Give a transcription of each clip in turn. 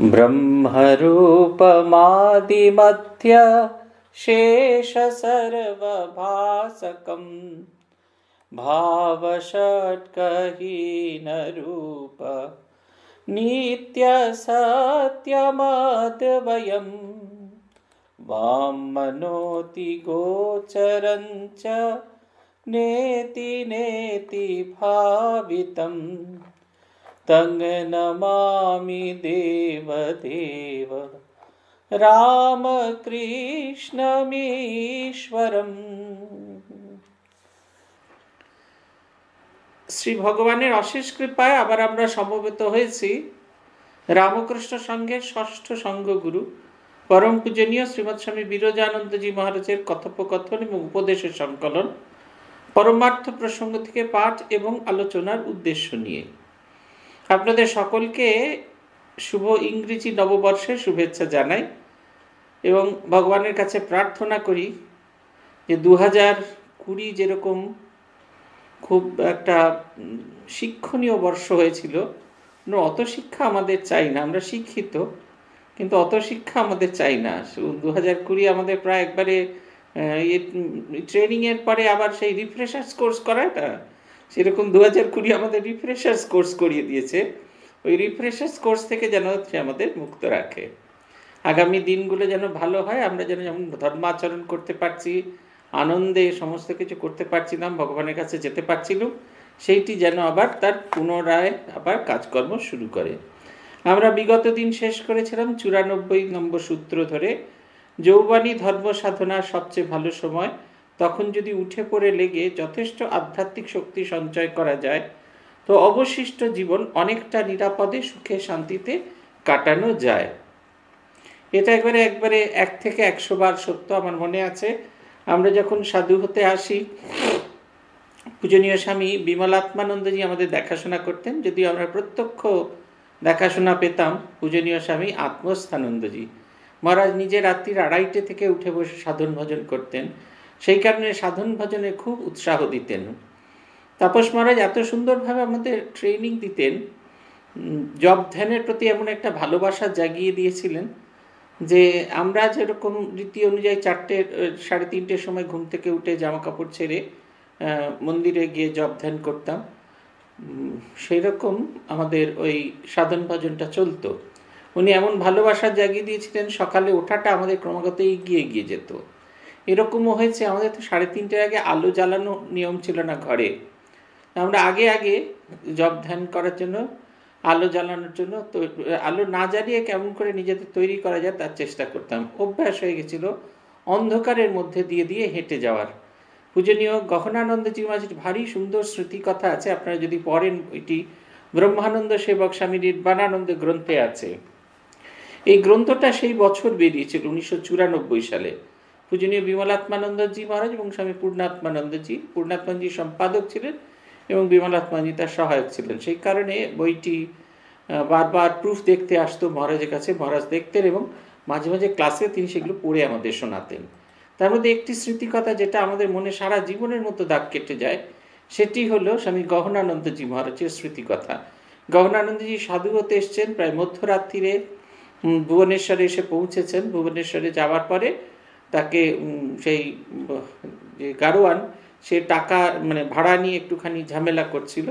ब्रह्मरूपमादिमध्य शेष भावषट्कहीनरूप नित्यसत्यमद्वयं वां मनोति गोचरं च नेति नेति भावितम् तं नमामि देवदेव রামকৃষ্ণমীশ্বরম শ্রী ভগবানের অশেষ কৃপায় আবার আমরা সমবেত হয়েছি রামকৃষ্ণ সংঘের ষষ্ঠ সংঘগুরু পরম পূজনীয় শ্রীমৎ স্বামী বিরজানন্দজি মহারাজের কথোপকথন এবং উপদেশের সংকলন পরমার্থ প্রসঙ্গ থেকে পাঠ এবং আলোচনার উদ্দেশ্য নিয়ে আপনাদের সকলকে শুভ ইংরেজি নববর্ষের শুভেচ্ছা জানাই এবং ভগবানের কাছে প্রার্থনা করি যে দু হাজার কুড়ি যেরকম খুব একটা শিক্ষণীয় বর্ষ হয়েছিল অত শিক্ষা আমাদের চাই না, আমরা শিক্ষিত, কিন্তু অত শিক্ষা আমাদের চাই না। দু হাজার কুড়ি আমাদের প্রায় একবারে ট্রেনিংয়ের পরে আবার সেই রিফ্রেশার্স কোর্স করাটা সেরকম দু হাজার কুড়ি আমাদের রিফ্রেশার্স কোর্স করিয়ে দিয়েছে। ওই রিফ্রেশার্স কোর্স থেকে যেন সে আমাদের মুক্ত রাখে। আগামী দিনগুলো যেন ভালো হয়, আমরা যেন যেমন ধর্মাচরণ করতে পারছি, আনন্দে সমস্ত কিছু করতে পারছিলাম ভগবানের কাছে যেতে পারছিলাম সেইটি যেন আবার তার পুনরায় আবার কাজকর্ম শুরু করে। আমরা বিগত দিন শেষ করেছিলাম চুরানব্বই নম্বর সূত্র ধরে, যৌবানী ধর্ম সাধনার সবচেয়ে ভালো সময় তখন যদি উঠে পড়ে লেগে যথেষ্ট আধ্যাত্মিক শক্তি সঞ্চয় করা যায়, তো অবশিষ্ট জীবন অনেকটা নিরাপদে সুখে শান্তিতে কাটানো যায়। এটা একবারে একবারে এক থেকে একশো বার সত্য আমার মনে আছে। আমরা যখন সাধু হতে আসি, পূজনীয় স্বামী বিমলাত্মানন্দজি আমাদের দেখাশোনা করতেন, যদিও আমরা প্রত্যক্ষ দেখাশোনা পেতাম পূজনীয় স্বামী আত্মস্থানন্দজি। মহারাজ নিজে রাত্রির আড়াইটে থেকে উঠে বসে সাধন ভজন করতেন। সেই কারণে সাধন ভজনে খুব উৎসাহ দিতেন। তাপস মহারাজ এত সুন্দরভাবে আমাদের ট্রেনিং দিতেন জব ধ্যানের প্রতি এমন একটা ভালোবাসা জাগিয়ে দিয়েছিলেন যে আমরা যেরকম রীতি অনুযায়ী চারটে সাড়ে তিনটের সময় ঘুম থেকে উঠে জামা কাপড় ছেড়ে মন্দিরে গিয়ে জব ধ্যান করতাম সেই রকম আমাদের ওই সাধন ভজনটা চলতো। উনি এমন ভালোবাসা জাগিয়ে দিয়েছিলেন সকালে ওঠাটা আমাদের ক্রমাগত এগিয়ে এগিয়ে যেত। এরকমও হয়েছে, আমাদের তো সাড়ে তিনটের আগে আলো জ্বালানো নিয়ম ছিল না ঘরে। আমরা আগে আগে জব ধ্যান করার জন্য, আলো জ্বালানোর জন্য, তো আলো না জ্বালিয়ে কেমন করে নিজেদের তৈরি করা যায় তার চেষ্টা করতাম। অভ্যাস হয়ে গেছিল অন্ধকারের মধ্যে দিয়ে দিয়ে হেঁটে যাওয়ার। পূজনীয় গহনানন্দজি মাঝে ভারী সুন্দর স্মৃতি কথা আছে, আপনারা যদি পড়েন ওইটি ব্রহ্মানন্দ সেবক স্বামী নির্বাণানন্দ গ্রন্থে আছে। এই গ্রন্থটা সেই বছর বেরিয়েছিল, উনিশশো চুরানব্বই সালে। পূজনীয় বিমলাত্মানন্দজি মহারাজ এবং স্বামী পূর্ণাত্মানন্দজি। পূর্ণাত্মানজি সম্পাদক ছিলেন এবং বিমলাত্মানজি তার সহায়ক ছিলেন। সেই কারণে বইটি বারবার প্রুফ দেখতে আসতো মহারাজের কাছে। মহারাজ দেখতেন এবং মাঝে মাঝে ক্লাসে তিনি সেগুলো পড়ে আমাদের শোনাতেন। তার মধ্যে একটি স্মৃতিকথা যেটা আমাদের মনে সারা জীবনের মতো দাগ কেটে যায়, সেটি হলো স্বামী গহনানন্দজি মহারাজের স্মৃতিকথা। গহনানন্দজি সাধু হতে এসছেন, প্রায় মধ্যরাত্রিরে ভুবনেশ্বরে এসে পৌঁছেছেন। ভুবনেশ্বরে যাওয়ার পরে তাকে সেই, যে গারোয়ান, সে টাকা মানে ভাড়া নিয়ে একটুখানি ঝামেলা করছিল।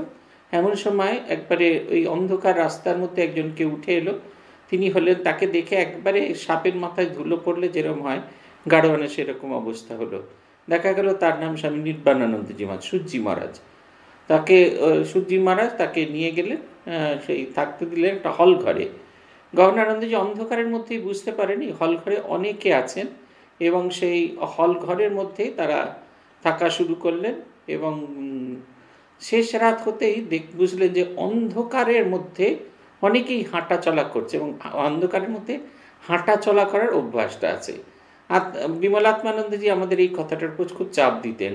এমন সময় একবারে ওই অন্ধকার রাস্তার মধ্যে একজনকে উঠে এলো। তিনি হলেন, তাকে দেখে একবারে সাপের মাথায় ধুলো পড়লে যেরকম হয় গাড়োয়ানের সেরকম অবস্থা হলো। দেখা গেল তার নাম স্বামী নির্বাণানন্দজি মহারাজ সূর্যি মহারাজ। তাকে সূর্যি মহারাজ তাকে নিয়ে গেলেন সেই থাকতে দিলেন একটা হল ঘরে। গহনানন্দজি অন্ধকারের মধ্যেই বুঝতে পারেনি, হল ঘরে অনেকে আছেন। এবং সেই হল ঘরের মধ্যেই তারা থাকা শুরু করলেন এবং শেষ রাত হতেই দেখ, বুঝলেন যে অন্ধকারের মধ্যে অনেকেই হাঁটা চলা করছে এবং অন্ধকারের মধ্যে হাঁটা চলা করার অভ্যাসটা আছে। আর বিমলাত্মানন্দজি আমাদের এই কথাটার উপর খুব চাপ দিতেন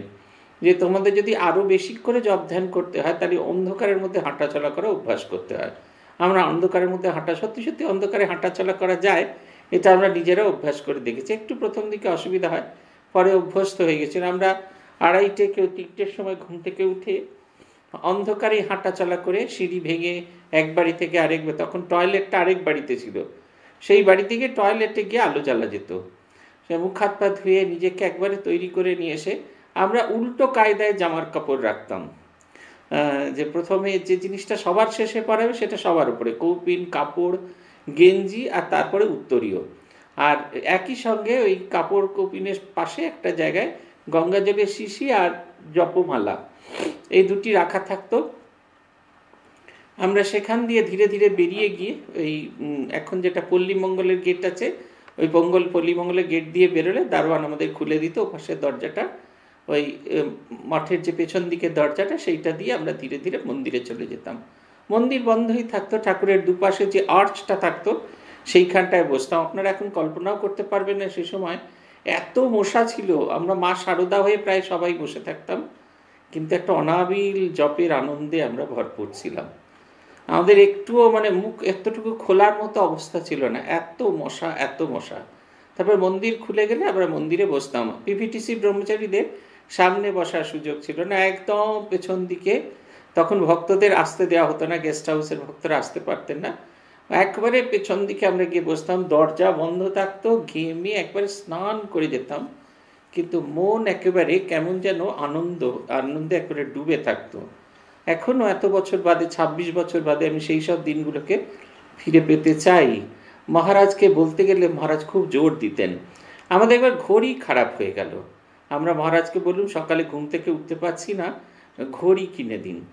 যে তোমাদের যদি আরও বেশি করে জব ধ্যান করতে হয় তাহলে অন্ধকারের মধ্যে হাঁটা চলা করা অভ্যাস করতে হয়। আমরা অন্ধকারের মধ্যে হাঁটা সত্যি সত্যি অন্ধকারে হাঁটা চলা করা যায় এটা আমরা নিজেরা অভ্যাস করে দেখেছি। একটু প্রথম দিকে অসুবিধা হয়, পরে অভ্যস্ত হয়ে গেছিল আমরা আড়াইটে কেউ তিনটের সময় ঘুম থেকে উঠে অন্ধকারে হাঁটা চলা করে সিঁড়ি ভেঙে এক বাড়ি থেকে আরেক তখন টয়লেটটা আরেক বাড়িতে ছিল। সেই বাড়ি থেকে টয়লেটে গিয়ে আলো জ্বালা যেত। সে মুখ হাত পা ধুয়ে নিজেকে একবারে তৈরি করে নিয়ে এসে আমরা উল্টো কায়দায় জামার কাপড় রাখতাম। যে প্রথমে যে জিনিসটা সবার শেষে পড়াবে সেটা সবার উপরে। কৌপিন, কাপড় গেঞ্জি আর তারপরে উত্তরীয়। আর একই সঙ্গে ওই কাপড় কৌপিনের পাশে একটা জায়গায় গঙ্গা শিশি আর জপমালা, এই দুটি রাখা থাকতো। আমরা সেখান দিয়ে ধীরে ধীরে বেরিয়ে গিয়ে ওই এখন যেটা পল্লীমঙ্গলের গেট আছে, ওই পঙ্গল পল্লীমঙ্গলের গেট দিয়ে বেরোলে দারোয়ান আমাদের খুলে দিত পাশের দরজাটা, ওই মঠের যে পেছন দিকের দরজাটা, সেইটা দিয়ে আমরা ধীরে ধীরে মন্দিরে চলে যেতাম। মন্দির বন্ধই থাকতো, ঠাকুরের দুপাশে যে আর্চটা থাকতো, সেইখানটায় বসতাম। আপনারা এখন কল্পনাও করতে পারবেন না সে সময়। এত মশা ছিল, আমরা মা সারদা হয়ে প্রায় সবাই বসে থাকতাম। কিন্তু একটা অনাবিল জপের আনন্দে আমরা ভরপুর ছিলাম। আমাদের একটুও মানে মুখ এতটুকু খোলার মতো অবস্থা ছিল না। এত মশা এত মশা। তারপর মন্দির খুলে গেলে আমরা মন্দিরে বসতাম। পিভিটিসি ব্রহ্মচারীদের সামনে বসার সুযোগ ছিল না। একদম পেছন দিকে তখন ভক্তদের আসতে দেওয়া হতো না গেস্ট হাউসের ভক্তরা আসতে পারতেন না। একবারে পেছন দিকে আমরা গিয়ে বসতাম, দরজা বন্ধ থাকতো, ঘেমে একবারে স্নান করে যেতাম। কিন্তু মন একেবারে কেমন যেন আনন্দ, আনন্দে একেবারে ডুবে থাকতো। এখনও এত বছর বাদে ২৬ বছর বাদে আমি সেই সব দিনগুলোকে ফিরে পেতে চাই। মহারাজকে বলতে গেলে মহারাজ খুব জোর দিতেন। আমাদের একবার ঘড়ি খারাপ হয়ে গেল। আমরা মহারাজকে বললাম, সকালে ঘুম থেকে উঠতে পারছি না, ঘড়ি কিনে দিন।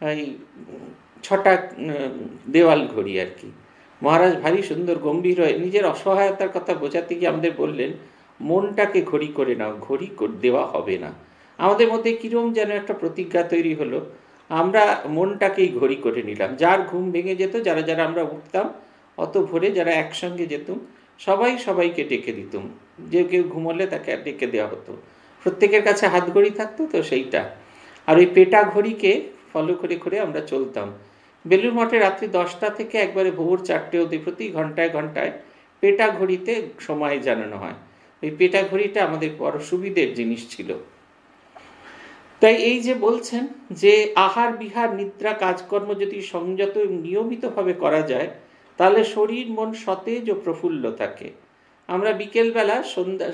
এই ছটা দেওয়াল ঘড়ি আর কি। মহারাজ ভারী সুন্দর, গম্ভীর হয়ে। নিজের অসহায়তার কথা বোঝাতে গিয়ে আমাদের বললেন, মনটাকে ঘড়ি করে নাও, ঘড়ি দেওয়া হবে না। আমাদের মধ্যে কিরম যেন একটা প্রতিজ্ঞা তৈরি হলো। আমরা মনটাকেই ঘড়ি করে নিলাম। যার ঘুম ভেঙে যেত, যারা যারা আমরা উঠতাম, অত ভোরে যারা একসঙ্গে যেতুম, সবাই সবাইকে ডেকে দিতুম। যে কেউ ঘুমলে তাকে ডেকে দেওয়া হতো। প্রত্যেকের কাছে হাত ঘড়ি থাকতো তো সেইটা। আর ওই পেটা ঘড়িকে ফলো করে করে আমরা চলতাম। বেলুর মঠে রাত্রি দশটা থেকে একবারে ভোর চারটে অবধি প্রতি ঘন্টায় ঘন্টায় পেটা ঘড়িতে সময় জানানো হয়। ওই পেটা ঘড়িটা আমাদের বড় সুবিধের জিনিস ছিল। তাই এই যে বলছেন যে আহার, বিহার, নিদ্রা, কাজকর্ম যদি সংযত নিয়মিতভাবে করা যায়, তাহলে শরীর, মন সতেজ ও প্রফুল্ল থাকে। আমরা বিকেলবেলা সন্ধ্যা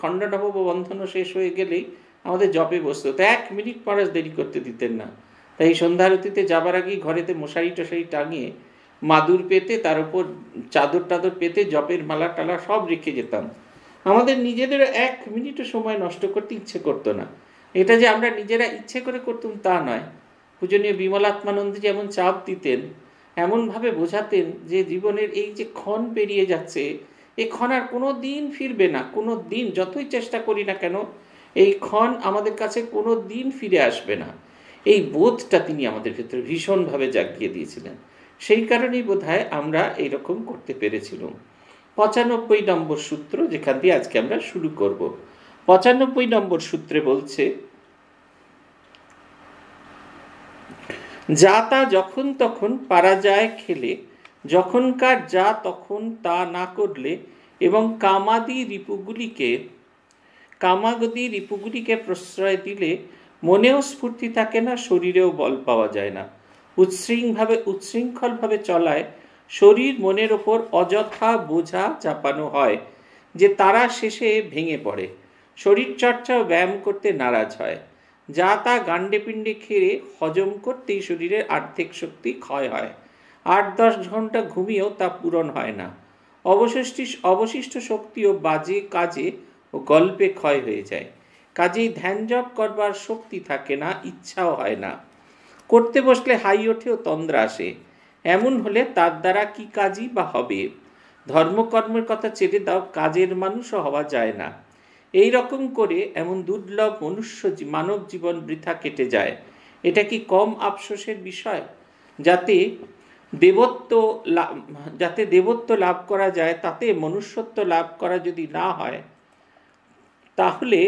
খণ্ডনব বন্ধন শেষ হয়ে গেলেই আমাদের জপে বসতো। এক মিনিট পরাজ দেরি করতে দিতেন না। তাই সন্ধ্যারতিতে যাবার আগেই ঘরেতে মশারি টশারি টাঙিয়ে মাদুর পেতে, তার উপর চাদর টাদর পেতে, জপের মালা টালা সব রেখে যেতাম। আমাদের নিজেদের এক মিনিটও সময় নষ্ট করতে ইচ্ছে করতো না। এটা যে আমরা নিজেরা ইচ্ছে করে করতাম তা নয়। পূজনীয় বিমল আত্মানন্দ যেমন চাপ দিতেন, এমনভাবে বোঝাতেন যে জীবনের এই যে ক্ষণ পেরিয়ে যাচ্ছে এই ক্ষণ আর কোনো দিন ফিরবে না, কোনো দিন যতই চেষ্টা করি না কেন, এই ক্ষণ আমাদের কাছে কোনো দিন ফিরে আসবে না। এই বোধটা তিনি আমাদের ক্ষেত্রে ভীষণভাবে জাগিয়ে দিয়েছিলেন। সেই কারণেই বোধ আমরা এইরকম করতে পেরেছিলাম। পঁচানব্বই নম্বর সূত্র যেখান দিয়ে আজকে আমরা শুরু করব। পঁচানব্বই নম্বর সূত্রে বলছে, যা তা যখন তখন পারা যায় খেলে, যখনকার যা তখন তা না করলে এবং কামাদি রিপুগুলিকে, কামাগদি রিপুগুলিকে প্রশ্রয় দিলে মনেও স্ফূর্তি থাকে না, শরীরেও বল পাওয়া যায় না। উচ্ছৃঙ্খভাবে উচ্ছৃঙ্খলভাবে চলায় শরীর মনের ওপর অযথা বোঝা চাপানো হয়, যে তারা শেষে ভেঙে পড়ে। শরীরচর্চা ব্যায়াম করতে নারাজ হয়। যা তা গান্ডে পিণ্ডে খেয়ে হজম করতেই শরীরের আর্থিক শক্তি ক্ষয় হয়। আট দশ ঘণ্টা ঘুমিয়েও তা পূরণ হয় না। অবশিষ্ট অবশিষ্ট শক্তিও বাজে কাজে ও গল্পে ক্ষয় হয়ে যায়। কাজেই ধ্যান জপ করবার শক্তি থাকে না, ইচ্ছাও হয় না। করতে বসলে হাই ওঠে ও তন্দ্রা আসে। এমন হলে তার দ্বারা কি কাজই বা হবে? ধর্মকর্মের কথা ছেড়ে দাও, কাজের মানুষও হওয়া যায় না। এই রকম করে এমন দুর্লভ মনুষ্য মানব জীবন বৃথা কেটে যায়। এটা কি কম আফসোসের বিষয়? যাতে দেবত্ব যাতে দেবত্ব লাভ করা যায়, তাতে মনুষ্যত্ব লাভ করা যদি না হয়, তাহলে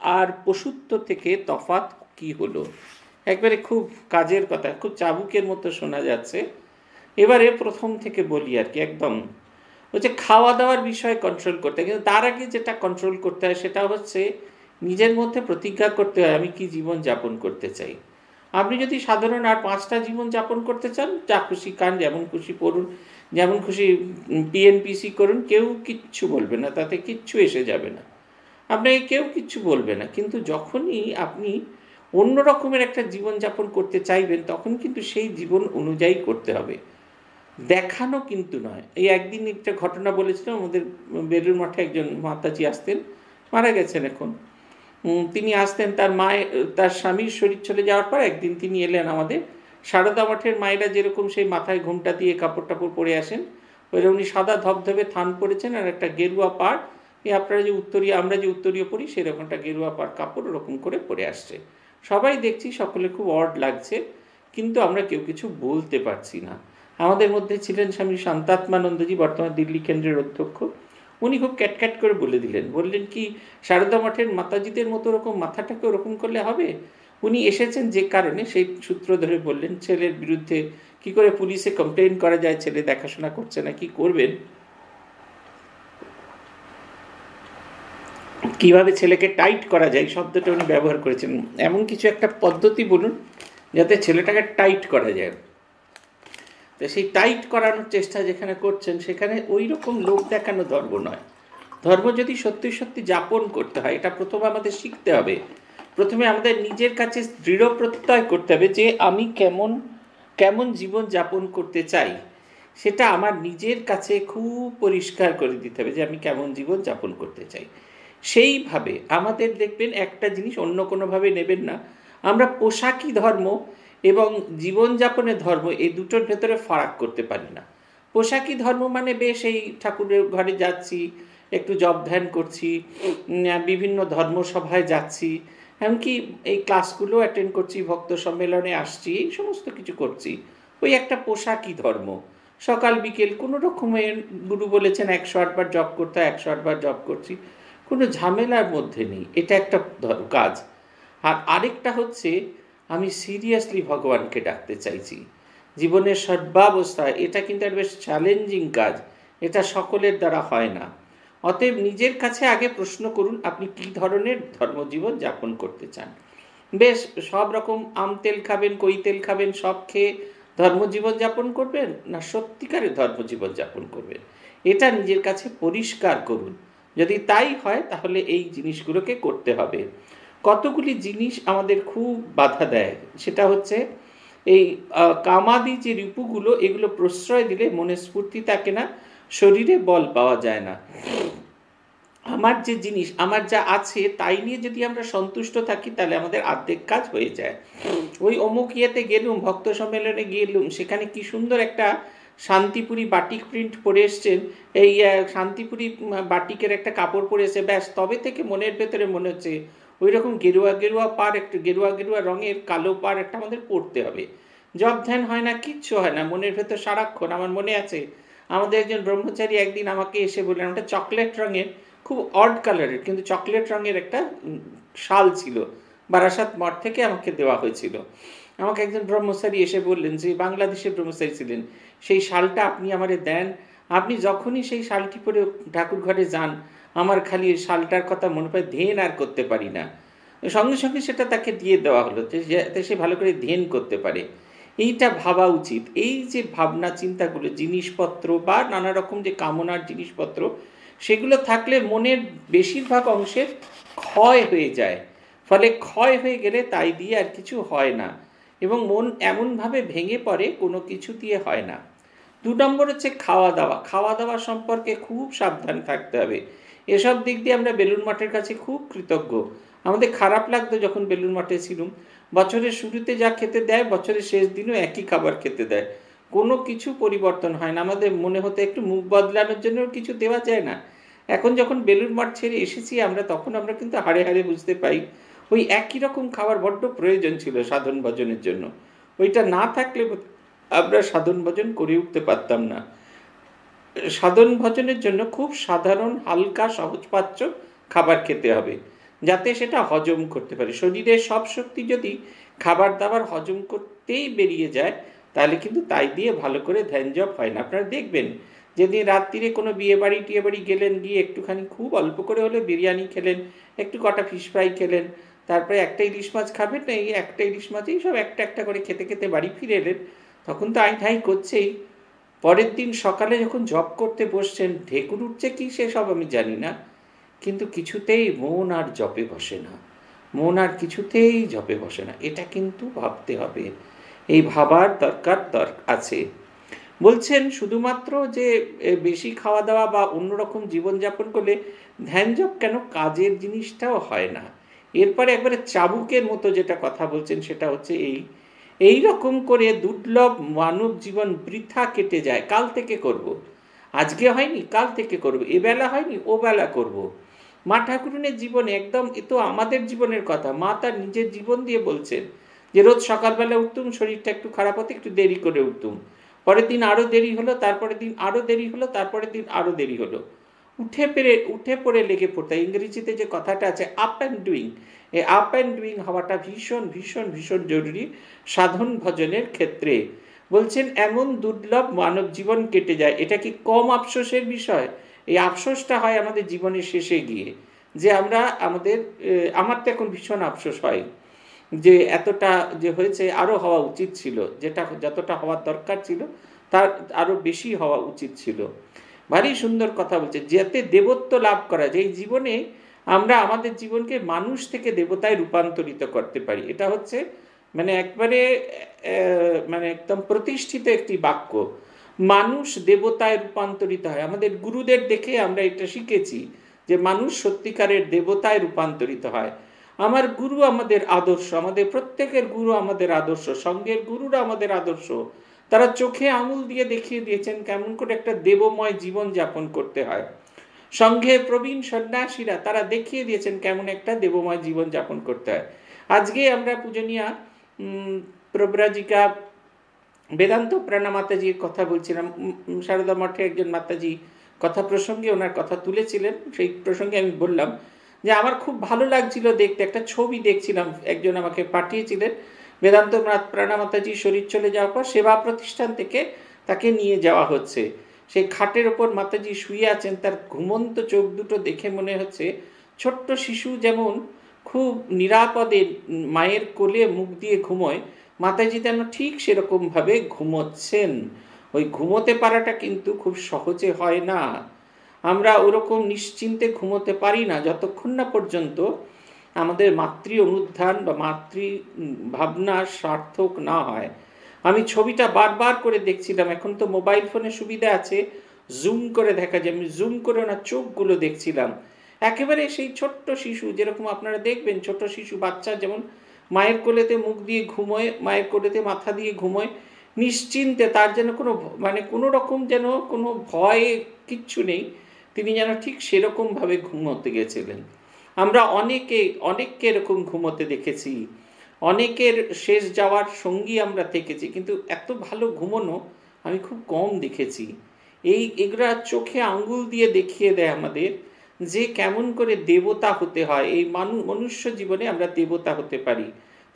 আর পশুত্ব থেকে তফাত কি হলো? একবারে খুব কাজের কথা, খুব চাবুকের মতো শোনা যাচ্ছে। এবারে প্রথম থেকে বলি আর কি, একদম। হচ্ছে খাওয়া দাওয়ার বিষয়ে কন্ট্রোল করতে, কিন্তু তার আগে যেটা কন্ট্রোল করতে হয় সেটা হচ্ছে নিজের মধ্যে প্রতিজ্ঞা করতে হয়, আমি কি জীবন যাপন করতে চাই? আপনি যদি সাধারণ আর পাঁচটা জীবন যাপন করতে চান, যা খুশি খান, যেমন খুশি পড়ুন, যেমন খুশি পিএনপিসি করুন, কেউ কিচ্ছু বলবে না, তাতে কিচ্ছু এসে যাবে না। আপনাকে কেউ কিচ্ছু বলবে না। কিন্তু যখনই আপনি অন্য রকমের একটা জীবনযাপন করতে চাইবেন, তখন কিন্তু সেই জীবন অনুযায়ী করতে হবে। দেখানো কিন্তু নয়। এই একদিন একটা ঘটনা বলেছিলাম, আমাদের বেলুর মাঠে একজন মাতাজি আসতেন, মারা গেছেন এখন। তিনি আসতেন, তার মায়ের তার স্বামীর শরীর চলে যাওয়ার পর একদিন তিনি এলেন আমাদের। সারদা মঠের মায়েরা যেরকম সেই মাথায় ঘুমটা দিয়ে কাপড় টাপড় পরে আসেন ওই উনি সাদা ধবধবে থান পরেছেন আর একটা গেরুয়া পাড়। এই আপনারা যে উত্তরীয় আমরা যে উত্তরীয় পড়ি সেরকম একটা গেরুয়া পাড় কাপড় ওরকম করে পরে আসছে। সবাই দেখছি, সকলে খুব অড লাগছে, কিন্তু আমরা কেউ কিছু বলতে পারছি না। আমাদের মধ্যে ছিলেন স্বামী শান্তাত্মানন্দজি, বর্তমান দিল্লি কেন্দ্রের অধ্যক্ষ। উনি খুব ক্যাটক্যাট করে বলে দিলেন, বললেন কি, শারদা মঠের মাতাজিদের মতো ওরকম মাথাটাকে ওরকম করলে হবে? উনি এসেছেন যে কারণে সেই সূত্র ধরে বললেন, ছেলের বিরুদ্ধে কি করে পুলিশে কমপ্লেন করা যায়? ছেলে দেখাশোনা করছে না, কি করবেন? কীভাবে ছেলেকে টাইট করা যায়, শব্দটা উনি ব্যবহার করেছেন। এমন কিছু একটা পদ্ধতি বলুন, যাতে ছেলেটাকে টাইট করা যায়। তো সেই টাইট করানোর চেষ্টা যেখানে করছেন, সেখানে ওই রকম লোক দেখানো ধর্ম নয়। ধর্ম যদি সত্যি সত্যি যাপন করতে হয়, এটা প্রথমে আমাদের শিখতে হবে। প্রথমে আমাদের নিজের কাছে দৃঢ় প্রত্যয় করতে হবে যে আমি কেমন কেমন জীবন যাপন করতে চাই। সেটা আমার নিজের কাছে খুব পরিষ্কার করে দিতে হবে যে আমি কেমন জীবন যাপন করতে চাই। সেইভাবে আমাদের দেখবেন একটা জিনিস অন্য কোনোভাবে নেবেন না। আমরা পোশাকি ধর্ম এবং জীবনযাপনের ধর্ম এই দুটোর ভেতরে ফারাক করতে পারি না। পোশাকি ধর্ম মানে বেশ এই ঠাকুরের ঘরে যাচ্ছি, একটু জব ধ্যান করছি বিভিন্ন ধর্মসভায় যাচ্ছি, এমনকি এই ক্লাসগুলো অ্যাটেন্ড করছি, ভক্ত সম্মেলনে আসছি, এই সমস্ত কিছু করছি। ওই একটা পোশাকি ধর্ম। সকাল বিকেল কোনো রকমের, গুরু বলেছেন একশো আটবার জব করতে একশো আটবার জব করছি। কোনো ঝামেলার মধ্যে নেই। এটা একটা কাজ। আর আরেকটা হচ্ছে, আমি সিরিয়াসলি ভগবানকে ডাকতে চাইছি। জীবনের সর্বাবস্থায় এটা কিন্তু একটা বেশ চ্যালেঞ্জিং কাজ। এটা সকলের দ্বারা হয় না। অতএব নিজের কাছে আগে প্রশ্ন করুন, আপনি কি ধরনের ধর্মজীবন যাপন করতে চান? বেশ, সব রকম আম তেল খাবেন, কই তেল খাবেন, সব খেয়ে ধর্মজীবন যাপন করবেন? না সত্যিকারের ধর্মজীবন যাপন করবেন? এটা নিজের কাছে পরিষ্কার করুন। যদি তাই হয়, তাহলে এই জিনিসগুলোকে করতে হবে। কতগুলি জিনিস আমাদের খুব বাধা দেয়, সেটা হচ্ছে এই কামাদি যে রিপুগুলো, এগুলো প্রশ্রয় দিলে মনে স্ফূর্তি থাকে না, শরীরে বল পাওয়া যায় না। আমার যে জিনিস, আমার যা আছে, তাই নিয়ে যদি আমরা সন্তুষ্ট থাকি, তাহলে আমাদের আর্ধেক কাজ হয়ে যায়। ওই অমুক ইয়েতে গেলুম, ভক্ত সম্মেলনে গেলুম, সেখানে কি সুন্দর একটা শান্তিপুরি বাটিক প্রিন্ট পরে এসছেন। এই শান্তিপুরি বাটিকের একটা কাপড় পরে এসে, ব্যাস, তবে থেকে মনের ভেতরে মনে হচ্ছে ওই রকম গেরুয়া গেরুয়া পার, একটু গেরুয়া গেরুয়া রঙের কালো পার একটা আমাদের পড়তে হবে। জব ধ্যান হয় না, কিচ্ছু হয় না, মনের ভেতর সারাক্ষণ আমার মনে আছে। আমাদের একজন ব্রহ্মচারী একদিন আমাকে এসে বললেন, ওটা চকলেট রঙের, খুব অড কালারের কিন্তু চকলেট রঙের একটা শাল ছিল। বারাসাত মঠ থেকে আমাকে দেওয়া হয়েছিল। আমাকে একজন ব্রহ্মচারী এসে বললেন যে, বাংলাদেশের ব্রহ্মচারী ছিলেন। সেই শালটা আপনি আমারে দেন। আপনি যখনই সেই শালটি পরে ঠাকুর ঘরে যান, আমার খালি ওই শালটার কথা মনে পায় ধ্যান আর করতে পারি না। সঙ্গে সঙ্গে সেটা তাকে দিয়ে দেওয়া হলো যাতে সে ভালো করে ধ্যান করতে পারে। এইটা ভাবা উচিত। এই যে ভাবনা, চিন্তাগুলো, জিনিসপত্র বা নানা রকম যে কামনার জিনিসপত্র, সেগুলো থাকলে মনের বেশিরভাগ অংশের ক্ষয় হয়ে যায়। ফলে ক্ষয় হয়ে গেলে তাই দিয়ে আর কিছু হয় না। এবং মন এমনভাবে ভেঙে পড়ে কোনো কিছু দিয়ে হয় না। দু নম্বর হচ্ছে খাওয়া দাওয়া। খাওয়া দাওয়া সম্পর্কে খুব সাবধান থাকতে হবে। এসব দিক দিয়ে আমরা বেলুন মাঠের কাছে খুব কৃতজ্ঞ। আমাদের খারাপ লাগতো যখন বেলুন মাঠে ছিলুম। বছরের শুরুতে যা খেতে দেয়, বছরের শেষ দিনও একই খাবার খেতে দেয়। কোনো কিছু পরিবর্তন হয় না। আমাদের মনে হতে একটু মুখ বদলানোর জন্য কিছু দেওয়া যায় না। এখন যখন বেলুন মাঠ ছেড়ে এসেছি আমরা, তখন আমরা কিন্তু হাড়ে হাড়ে বুঝতে পাই ওই একই রকম খাবার বড্ড প্রয়োজন ছিল সাধন ভজনের জন্য। ওইটা না থাকলে আমরা সাধন ভজন করে উঠতে পারতাম না। সাধন ভজনের জন্য খুব সাধারণ, হালকা, সহজপাচ্য খাবার খেতে হবে, যাতে সেটা হজম করতে পারে। শরীরের সব শক্তি যদি খাবার দাবার হজম করতেই বেরিয়ে যায়, তাহলে কিন্তু তাই দিয়ে ভালো করে ধ্যান জপ হয় না। আপনারা দেখবেন, যেদিন রাত্রিরে কোনো বিয়ে বাড়ি টিয়ে বাড়ি গেলেন, গিয়ে একটুখানি খুব অল্প করে হলে বিরিয়ানি খেলেন, একটু কটা ফিশ ফ্রাই খেলেন তারপরে একটা ইলিশ মাছ খাবেন না এই একটা ইলিশ মাছেই সব একটা একটা করে খেতে খেতে বাড়ি ফিরে এলেন। তখন তো আই ঠাই করছেই। পরের দিন সকালে যখন জব করতে বসছেন, ঢেকুর উঠছে কি সেসব আমি জানি না। কিন্তু কিছুতেই মন আর জপে বসে না। মন আর কিছুতেই জপে বসে না। এটা কিন্তু ভাবতে হবে। এই ভাবার দরকার দর, আছে। বলছেন শুধুমাত্র যে বেশি খাওয়া দাওয়া বা অন্যরকম জীবনযাপন করলে ধ্যান জপ কেন কাজের জিনিসটাও হয় না? এরপরে একবারে চাবুকের মতো যেটা কথা বলছেন সেটা হচ্ছে এই। এই রকম করে দুর্লভ মানব জীবন বৃথা কেটে যায়। কাল থেকে করব। আজকে হয়নি, কাল থেকে করব। এ বেলা হয়নি, ও বেলা করব। মা ঠাকুরনের জীবনে একদম, এ তো আমাদের জীবনের কথা। মা তার নিজের জীবন দিয়ে বলছেন যে, রোজ সকালবেলা উঠতুম, শরীরটা একটু খারাপ হতে একটু দেরি করে উঠতুম। পরের দিন আরও দেরি হলো, তারপরের দিন আরও দেরি হলো, তারপরের দিন আরও দেরি হলো। উঠে পেরে, উঠে পড়ে লেগে পড়তে ইংরেজিতে যে কথাটা আছে আপ অ্যান্ড ডুইং এই আপ অ্যান্ড ডুইং হওয়াটা ভীষণ ভীষণ ভীষণ জরুরি সাধন ভজনের ক্ষেত্রে। বলছেন, এমন দুর্লভ মানব জীবন কেটে যায়, এটা কি কম আফসোসের বিষয়? এই আফসোসটা হয় আমাদের জীবনের শেষে গিয়ে, যে আমরা আমাদের আমার তো এখন ভীষণ আফসোস হয়। যে এতটা যে হয়েছে আরও হওয়া উচিত ছিল, যেটা যতটা হওয়ার দরকার ছিল, তার আরও বেশি হওয়া উচিত ছিল। ভারী সুন্দর কথা বলছে, যাতে দেবত্ব লাভ করা যায়। এই জীবনে আমরা আমাদের জীবনকে মানুষ থেকে দেবতায় রূপান্তরিত করতে পারি। এটা হচ্ছে মানে একবারে মানে একদম প্রতিষ্ঠিত একটি বাক্য। মানুষ দেবতায় রূপান্তরিত হয়। আমাদের গুরুদের দেখে আমরা এটা শিখেছি যে মানুষ সত্যিকারের দেবতায় রূপান্তরিত হয়। আমার গুরু আমাদের আদর্শ, আমাদের প্রত্যেকের গুরু আমাদের আদর্শ, সঙ্গের গুরুরা আমাদের আদর্শ। তারা চোখে আঙুল দিয়ে দেখিয়ে দিয়েছেন কেমন করে একটা দেবময় জীবন যাপন করতে হয়। সঙ্গে প্রবীণ সন্ন্যাসীরা তারা দেখিয়ে দিয়েছেন কেমন একটা দেবময় জীবন যাপন করতে হয়। আজকে আমরা পূজনীয়া প্রব্রাজিকা, বেদান্ত প্রাণা মাতাজির কথা বলছিলাম। সারদা মঠে একজন মাতাজি কথা প্রসঙ্গে ওনার কথা তুলেছিলেন। সেই প্রসঙ্গে আমি বললাম যে, আমার খুব ভালো লাগছিল দেখতে। একটা ছবি দেখছিলাম। একজন আমাকে পাঠিয়েছিলেন। বেদান্ত প্রাণামাতাজি শরীর চলে যাওয়ার পর সেবা প্রতিষ্ঠান থেকে তাকে নিয়ে যাওয়া হচ্ছে। সেই খাটের ওপর মাতাজি শুয়ে আছেন, তার ঘুমন্ত চোখ দুটো দেখে মনে হচ্ছে ছোট্ট শিশু যেমন খুব নিরাপদে মায়ের কোলে মুখ দিয়ে ঘুমোয়, মাতাজি যেন ঠিক সেরকমভাবে ঘুমোচ্ছেন। ওই ঘুমোতে পারাটা কিন্তু খুব সহজে হয় না। আমরা ওরকম নিশ্চিন্তে ঘুমোতে পারি না, যতক্ষণ না পর্যন্ত আমাদের মাতৃ অনুধান বা মাতৃ ভাবনা সার্থক না হয়। আমি ছবিটা বারবার করে দেখছিলাম, এখন তো মোবাইল ফোনে সুবিধা আছে। জুম করে দেখা যায়, আমি জুম করে ওনার চোখগুলো দেখছিলাম। একেবারে সেই ছোট্ট শিশু, যেরকম আপনারা দেখবেন ছোট শিশু বাচ্চা যেমন মায়ের কোলেতে মুখ দিয়ে ঘুমোয়, মায়ের কোলেতে মাথা দিয়ে ঘুমোয়, নিশ্চিন্তে তার যেন কোনো মানে কোনো রকম যেন কোনো ভয় কিচ্ছু নেই। তিনি যেন ঠিক সেরকমভাবে ঘুমোতে গেছিলেন। আমরা অনেকে, অনেককে এরকম ঘুমোতে দেখেছি। অনেকের শেষ যাওয়ার সঙ্গী আমরা থেকেছি কিন্তু এত ভালো ঘুমোনো আমি খুব কম দেখেছি। এই এগুলা চোখে আঙ্গুল দিয়ে দেখিয়ে দেয় আমাদের যে কেমন করে দেবতা হতে হয়। এই মানু, মনুষ্য জীবনে আমরা দেবতা হতে পারি।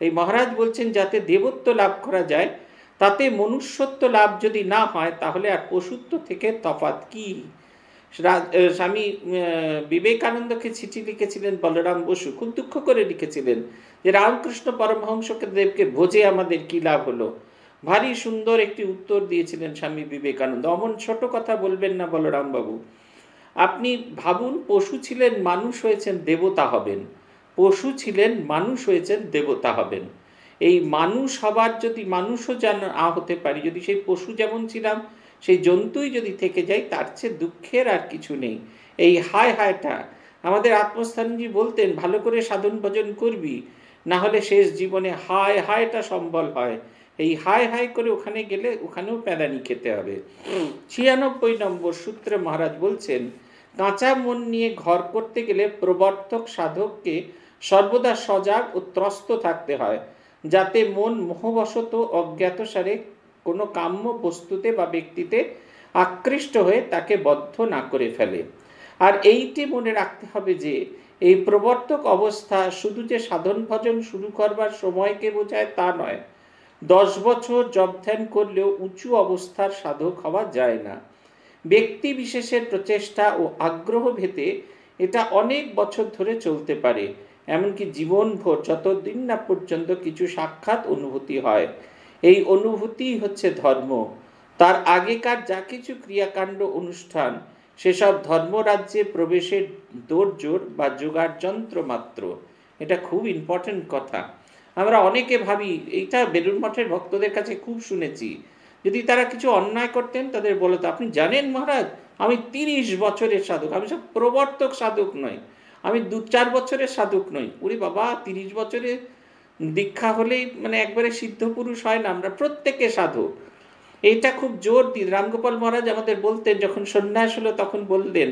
তাই মহারাজ বলছেন, যাতে দেবত্ব লাভ করা যায়, তাতে মনুষ্যত্ব লাভ যদি না হয়, তাহলে আর পশুত্ব থেকে তফাত কি? স্বামী বিবেকানন্দকে চিঠি লিখেছিলেন বলরাম বসু। খুব দুঃখ করে লিখেছিলেন যে, রামকৃষ্ণ পরমহংসকে দেবকে ভোজে আমাদের কি লাভ হলো। ভারী সুন্দর একটি উত্তর দিয়েছিলেন স্বামী বিবেকানন্দ। অমন ছোট কথা বলবেন না বলরাম বাবু আপনি ভাবুন, পশু ছিলেন, মানুষ হয়েছেন, দেবতা হবেন। পশু ছিলেন, মানুষ হয়েছেন, দেবতা হবেন। এই মানুষ হবার যদি মানুষও যেন হতে পারি, যদি সেই পশু যেমন ছিলাম সেই জন্তুই যদি থেকে যায়, তার চেয়ে দুঃখের আর কিছু নেই। এই হায় হায়টা আমাদের আত্মস্থানজি বলতেন, ভালো করে সাধন ভজন করবি, না হলে শেষ জীবনে হায় হায়টা সম্বল হয়। এই হায় হায় করে ওখানে গেলে ওখানেও প্যাদানি খেতে হবে। ছিয়ানব্বই নম্বর সূত্রে মহারাজ বলছেন, কাঁচা মন নিয়ে ঘর করতে গেলে প্রবর্তক সাধককে সর্বদা সজাগ ও ত্রস্ত থাকতে হয়, যাতে মন মোহবশত অজ্ঞাত সারে কোনো কাম্য বস্তুতে বা ব্যক্তিতে আকৃষ্ট হয়ে তাকে বদ্ধ না করে ফেলে। আর এইটি মনে রাখতে হবে যে, এই প্রবর্তক অবস্থা শুধু যে সাধন ভজন শুরু করবার সময়কে বোঝায় তা নয়। দশ বছর জব ধ্যান করলেও উঁচু অবস্থার সাধক হওয়া যায় না। ব্যক্তি বিশেষের প্রচেষ্টা ও আগ্রহ ভেতে এটা অনেক বছর ধরে চলতে পারে। এমনকি জীবনভর যতদিন না পর্যন্ত কিছু সাক্ষাৎ অনুভূতি হয় এই অনুভূতি হচ্ছে ধর্ম। তার আগেকার যা কিছু ক্রিয়াকাণ্ড অনুষ্ঠান, সেসব ধর্মরাজ্যে প্রবেশের দৌড়জোর বা যোগার যন্ত্র মাত্র। এটা খুব ইম্পর্টেন্ট কথা। আমরা অনেকে ভাবি, এইটা বেলুন মঠের ভক্তদের কাছে খুব শুনেছি। যদি তারা কিছু অন্যায় করতেন, তাদের বলতো আপনি জানেন মহারাজ, আমি তিরিশ বছরের সাধক, আমি সব প্রবর্তক সাধক নই। আমি দু চার বছরের সাধক নই উরি বাবা, তিরিশ বছরে দীক্ষা হলেই মানে একবারে সিদ্ধ পুরুষ হয় না, আমরা প্রত্যেকে সাধক এটা খুব জোর দিন রামগোপাল মহারাজ আমাদের বলতেন, যখন সন্ন্যাস হলো তখন বললেন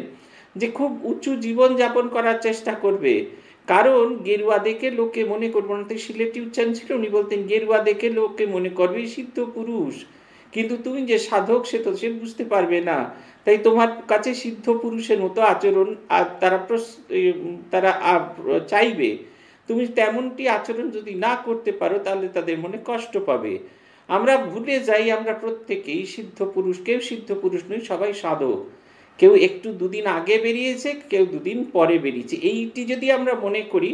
যে, খুব উঁচু জীবন যাপন করার চেষ্টা করবে। কারণ গেরুয়া দেখে লোকে মনে করব না সিলেটি উচ্চারণ ছিল, উনি বলতেন, গেরুয়া দেখে লোকে মনে করবে সিদ্ধ পুরুষ। কিন্তু তুমি যে সাধক, সে তো, সে বুঝতে পারবে না। তাই তোমার কাছে সিদ্ধ পুরুষের মতো আচরণ তারা তারা চাইবে। তুমি তেমনটি আচরণ যদি না করতে পারো, তাহলে তাদের মনে কষ্ট পাবে। আমরা ভুলে যাই, আমরা প্রত্যেকেই সিদ্ধ পুরুষ। কেউ সিদ্ধ পুরুষ নই, সবাই সাধক। কেউ একটু দুদিন আগে বেরিয়েছে, কেউ দুদিন পরে বেরিয়েছে। এইটি যদি আমরা মনে করি,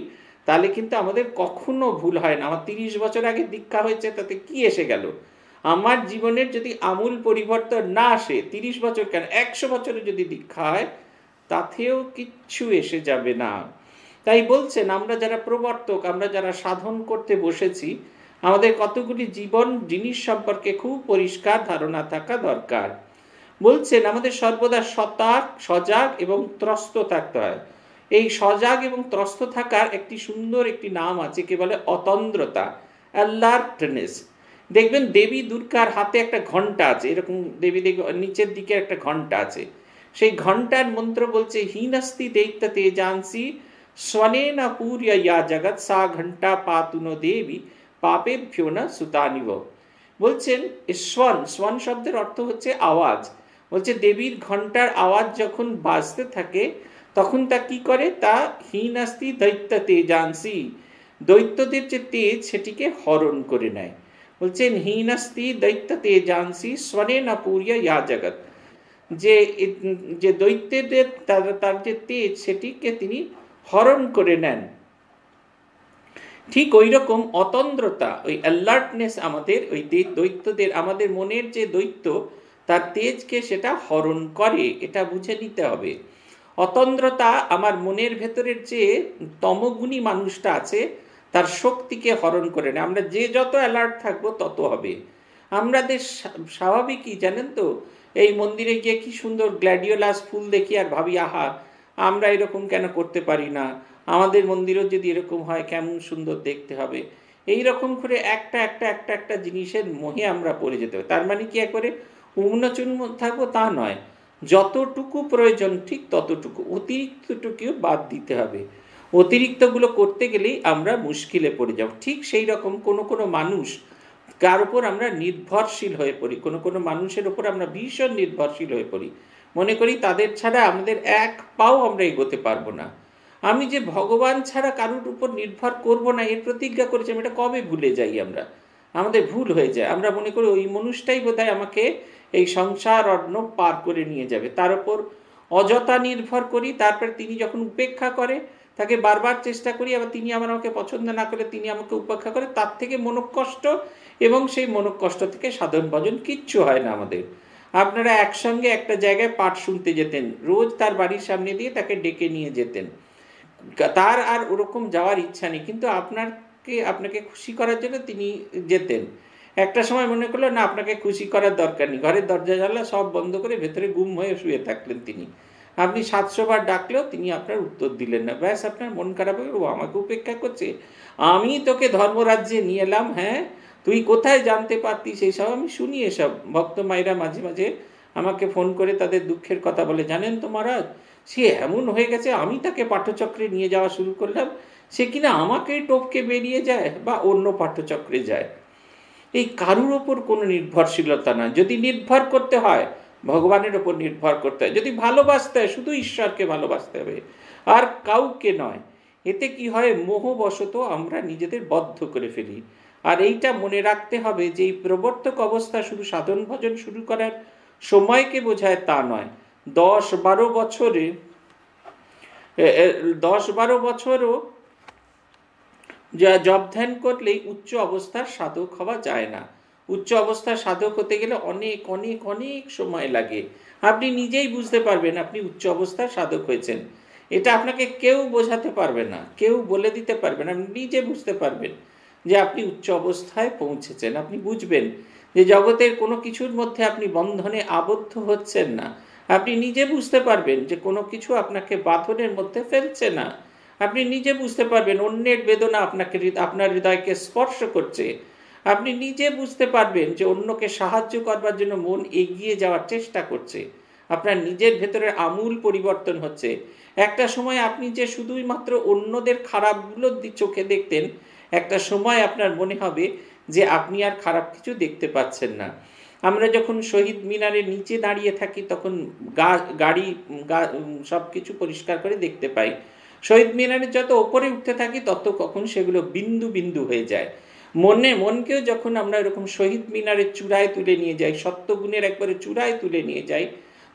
তাহলে কিন্তু আমাদের কখনো ভুল হয় না। আমার তিরিশ বছর আগে দীক্ষা হয়েছে, তাতে কি এসে গেল? আমার জীবনের যদি আমূল পরিবর্তন না আসে, তিরিশ বছর কেন? একশো বছরে যদি দীক্ষা হয়, তাতেও কিচ্ছু এসে যাবে না। তাই বলছেন, আমরা যারা প্রবর্তক, আমরা যারা সাধন করতে বসেছি, আমাদের কতগুলি জীবন, জিনিস সম্পর্কে খুব পরিষ্কার ধারণা থাকা দরকার। বলছেন, আমাদের সর্বদা সতাক সজাগ এবং ত্রস্ত থাকতে হয়। এই সজাগ এবং ত্রস্ত থাকার একটি সুন্দর একটি নাম আছে কে বলে অতন্দ্রতা, অ্যালার্টনেস। দেখবেন দেবী দুর্গার হাতে একটা ঘণ্টা আছে, এরকম দেবী দেবী, নিচের দিকে একটা ঘণ্টা আছে। সেই ঘণ্টার মন্ত্র বলছে, হীনস্তি দেখতে জানসি না পূর্য ইয়া জগৎ সা ঘণ্টা পাতুন দেবী পাপেভ্যো না সুতানিব বলছেন স্বন স্বন শব্দের অর্থ হচ্ছে আওয়াজ। বলছে, দেবীর ঘণ্টার আওয়াজ যখন বাজতে থাকে, তখন তা কি করে? তা হীনাস্তি দৈত্য তেজাংসি দৈত্যদের যে তেজ, সেটিকে হরণ করে নেয়। বলছেন, হীনাস্তি দৈত্য তেজাংসি স্বনে না পুরিয়া ইয়া জগৎ। যে যে দৈত্যদের তার যে তেজ, সেটিকে তিনি হরণ করে নেন। ঠিক ওই রকম অতন্দ্রতা, ওই অ্যালার্টনেস আমাদের, ওই দৈত্যদের, আমাদের মনের যে দৈত্য, তার তেজকে সেটা হরণ করে, এটা বুঝে নিতে হবে। অতন্দ্রতা আমার মনের ভেতরের যে তমগুণী মানুষটা আছে, তার শক্তিকে হরণ করে নেয়। আমরা যে যত অ্যালার্ট থাকব, তত হবে। আমাদের স্বাভাবিকই, জানেন তো? এই মন্দিরে গিয়ে কি সুন্দর গ্ল্যাডিওলাস ফুল দেখি আর ভাবি, আহা আমরা এরকম কেন করতে পারি না? আমাদের মন্দিরও যদি এরকম হয়, কেমন সুন্দর দেখতে হবে? এই রকম করে একটা একটা একটা একটা জিনিসের মোহে আমরা পড়ে যেতে হবে। তার মানে কি একবারে? উন্নচন থাকব তা নয়। যতটুকু প্রয়োজন ঠিক ততটুকু। অতিরিক্তটুকুও বাদ দিতে হবে। অতিরিক্তগুলো করতে গেলেই আমরা মুশকিলে পড়ে যাব। ঠিক সেই রকম কোনো কোনো মানুষ কার উপর আমরা নির্ভরশীল হয়ে পড়ি। কোনো কোনো মানুষের উপর আমরা ভীষণ নির্ভরশীল হয়ে পড়ি। মনে করি তাদের ছাড়া আমাদের এক পাও আমরা এগোতে পারব না। আমি যে ভগবান ছাড়া কারোর উপর নির্ভর করব না, এর প্রতিজ্ঞা করেছি আমি, এটা কবে ভুলে যাই আমরা? আমাদের ভুল হয়ে যায়। আমরা মনে করি ওই মানুষটাই বোধহয় আমাকে এই সংসার অর্ণ পার করে নিয়ে যাবে। তার উপর অযথা নির্ভর করি, তারপর তিনি যখন উপেক্ষা করে, তাকে বারবার চেষ্টা করি, আবার তিনি আমার আমাকে পছন্দ না করে, তিনি আমাকে উপেক্ষা করে, তার থেকে মনোকষ্ট এবং সেই মনোকষ্ট থেকে সাধন ভজন কিচ্ছু হয় না আমাদের। আপনারা একসঙ্গে একটা জায়গায় পাঠ শুনতে যেতেন। রোজ তার বাড়ির সামনে দিয়ে তাকে ডেকে নিয়ে যেতেন। তার আর ওরকম যাওয়ার ইচ্ছা নেই, কিন্তু আপনাকে আপনাকে খুশি করার জন্য তিনি যেতেন। একটা সময় মনে করল, না, আপনাকে খুশি করার দরকার নেই। ঘরের দরজা, জানলা সব বন্ধ করে ভেতরে গুম হয়ে শুয়ে থাকলেন তিনি। আপনি সাতশো বার ডাকলেও তিনি আপনার উত্তর দিলেন না। ব্যাস, আপনার মন খারাপ হয়ে ও আমাকে উপেক্ষা করছে। আমি তোকে ধর্মরাজ্যে নিয়ে এলাম হ্যাঁ? তুই কোথায় জানতে পারতি সেই সব আমি শুনি এসব। ভক্ত মায়েরা মাঝে মাঝে আমাকে ফোন করে তাদের দুঃখের কথা বলে, জানেন তো মহারাজ, সে এমন হয়ে গেছে, আমি তাকে পাঠ্যচক্রে নিয়ে যাওয়া শুরু করলাম। সে কিনা আমাকেই টপকে বেরিয়ে যায় বা অন্য পাঠ্যচক্রে যায়? এই কারুর ওপর কোনো নির্ভরশীলতা না যদি নির্ভর করতে হয়, ভগবানের ওপর নির্ভর করতে হয়। যদি ভালোবাসতে হয়, শুধু ঈশ্বরকে ভালোবাসতে হবে। আর কাউকে নয়, এতে কি হয়, মোহবশত আমরা নিজেদের বদ্ধ করে ফেলি। আর এইটা মনে রাখতে হবে যে এই প্রবর্তক অবস্থা শুধু সাধন ভজন শুরু করার সময়কে বোঝায় তা নয়। দশ বারো বছরে দশ বারো বছরও জব ধ্যান করলেই উচ্চ অবস্থার সাধক হওয়া যায় না। উচ্চ অবস্থার সাধক হতে গেলে অনেক অনেক অনেক সময় লাগে। আপনি নিজেই বুঝতে পারবেন আপনি উচ্চ অবস্থার সাধক হয়েছেন। এটা আপনাকে কেউ বোঝাতে পারবে না, কেউ বলে দিতে পারবে না, আপনি নিজে বুঝতে পারবেন। যে আপনি উচ্চ অবস্থায় পৌঁছেছেন, আপনি বুঝবেন যে জগতের কোনো কিছুর মধ্যে আপনি বন্ধনে আবদ্ধ হচ্ছেন না। আপনি নিজে বুঝতে পারবেন যে কোনো কিছু আপনাকে বাঁধনের মধ্যে ফেলছে না। আপনি নিজে বুঝতে পারবেন অন্যের বেদনা আপনাকে আপনার হৃদয়কে স্পর্শ করছে। আপনি নিজে বুঝতে পারবেন যে অন্যকে সাহায্য করবার জন্য মন এগিয়ে যাওয়ার চেষ্টা করছে। আপনার নিজের ভেতরে আমূল পরিবর্তন হচ্ছে। একটা সময় আপনি যে শুধুই মাত্র অন্যদের খারাপগুলো চোখে দেখতেন একটা সময় আপনার মনে হবে যে আপনি আর খারাপ কিছু দেখতে পাচ্ছেন না। আমরা যখন শহীদ মিনারের নিচে দাঁড়িয়ে থাকি, তখন গাড়ি সব কিছু পরিষ্কার করে দেখতে পাই। শহীদ মিনারের যত ওপরে উঠতে থাকি, তত কখন সেগুলো বিন্দু বিন্দু হয়ে যায়। মনে, মনকেও যখন আমরা এরকম শহীদ মিনারের চূড়ায় তুলে নিয়ে যাই, সত্যগুণের একবারে চূড়ায় তুলে নিয়ে যাই,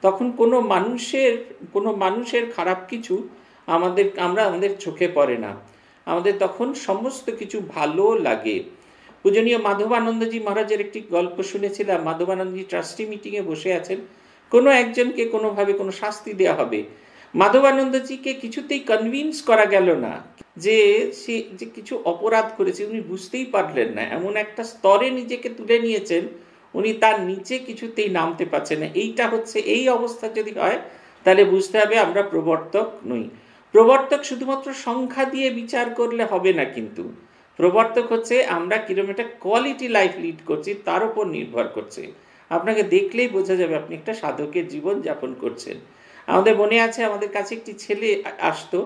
তখন কোনো মানুষের কোনো মানুষের খারাপ কিছু আমাদের, আমরা আমাদের চোখে পড়ে না। আমাদের তখন সমস্ত কিছু ভালো লাগে। পূজনীয় মাধবানন্দজি মহারাজের একটি গল্প শুনেছিলাম। মাধবানন্দজি ট্রাস্টি মিটিংয়ে বসে আছেন। কোনো একজনকে কোনোভাবে কোনো শাস্তি দেওয়া হবে। মাধবানন্দজিকে কিছুতেই কনভিন্স করা গেল না যে সে যে কিছু অপরাধ করেছে উনি বুঝতেই পারলেন না। এমন একটা স্তরে নিজেকে তুলে নিয়েছেন, উনি তার নিচে কিছুতেই নামতে পারছেন না। এইটা হচ্ছে, এই অবস্থা যদি হয়, তাহলে বুঝতে হবে আমরা প্রবর্তক নই। প্রবর্তক শুধুমাত্র সংখ্যা দিয়ে বিচার করলে হবে না কিন্তু। প্রবর্তক হচ্ছে আমরা কীরকম একটা কোয়ালিটি লাইফ লিড করছি, তার উপর নির্ভর করছে। আপনাকে দেখলেই বোঝা যাবে আপনি একটা সাধকের জীবন যাপন করছেন। আমাদের মনে আছে, আমাদের কাছে একটি ছেলে আসতো।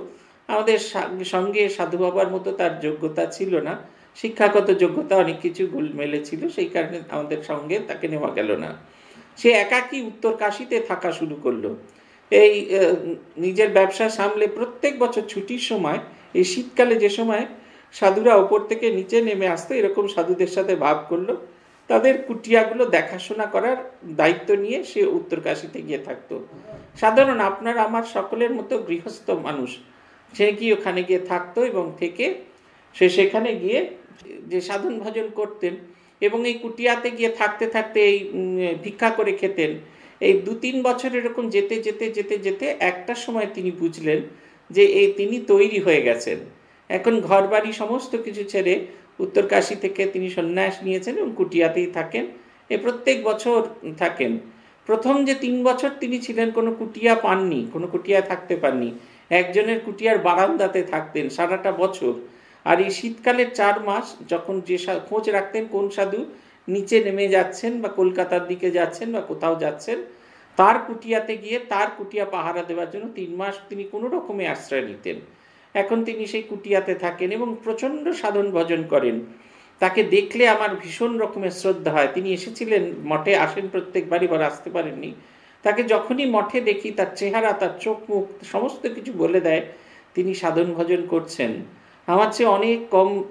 আমাদের সঙ্গে সাধু বাবার মতো তার যোগ্যতা ছিল না। শিক্ষাগত যোগ্যতা অনেক কিছু গোলমেলে ছিল, সেই কারণে আমাদের সঙ্গে তাকে নেওয়া গেল না। সে একাকী উত্তর কাশিতে থাকা শুরু করল। এই নিজের ব্যবসা সামলে প্রত্যেক বছর ছুটির সময়, এই শীতকালে যে সময় সাধুরা ওপর থেকে নিচে নেমে আসতো, এরকম সাধুদের সাথে ভাব করল। তাদের কুটিয়াগুলো দেখাশোনা করার দায়িত্ব নিয়ে সে উত্তরকাশিতে গিয়ে থাকতো। সাধারণ আপনার আমার সকলের মতো গৃহস্থ মানুষ, সে কি ওখানে গিয়ে থাকতো এবং থেকে সে সেখানে গিয়ে যে সাধন ভজন করতেন এবং এই কুটিয়াতে গিয়ে থাকতে থাকতে এই ভিক্ষা করে খেতেন এই দু তিন বছর এরকম যেতে যেতে যেতে যেতে একটা সময় তিনি বুঝলেন যে এই তিনি তৈরি হয়ে গেছেন। এখন ঘর বাড়ি সমস্ত কিছু ছেড়ে উত্তরকাশী থেকে তিনি সন্ন্যাস নিয়েছেন এবং কুটিয়াতেই থাকেন। এ প্রত্যেক বছর থাকেন। প্রথম যে তিন বছর তিনি ছিলেন কোনো কুটিয়া পাননি, কোনো কুটিয়া থাকতে পাননি। একজনের কুটিয়ার বারান্দাতে থাকতেন সারাটা বছর। আর এই শীতকালের চার মাস যখন যে খোঁজ রাখতেন কোন সাধু নিচে নেমে যাচ্ছেন বা কলকাতার দিকে যাচ্ছেন বা কোথাও যাচ্ছেন, তার কুটিয়াতে গিয়ে তার কুটিয়া পাহারা দেওয়ার জন্য তিন মাস তিনি কোনো রকমে আশ্রয় নিতেন। এখন তিনি সেই কুটিয়াতে থাকেন এবং প্রচণ্ড সাধন ভজন করেন। তাকে দেখলে আমার ভীষণ রকমের শ্রদ্ধা হয়। তিনি এসেছিলেন মঠে, আসেন প্রত্যেকবারই বা আসতে পারেননি। তাকে যখনই মঠে দেখি, তার চেহারা, তার চোখ, মুখ, সমস্ত কিছু বলে দেয়, তিনি সাধন ভজন করছেন। আমার চেয়ে অনেক কম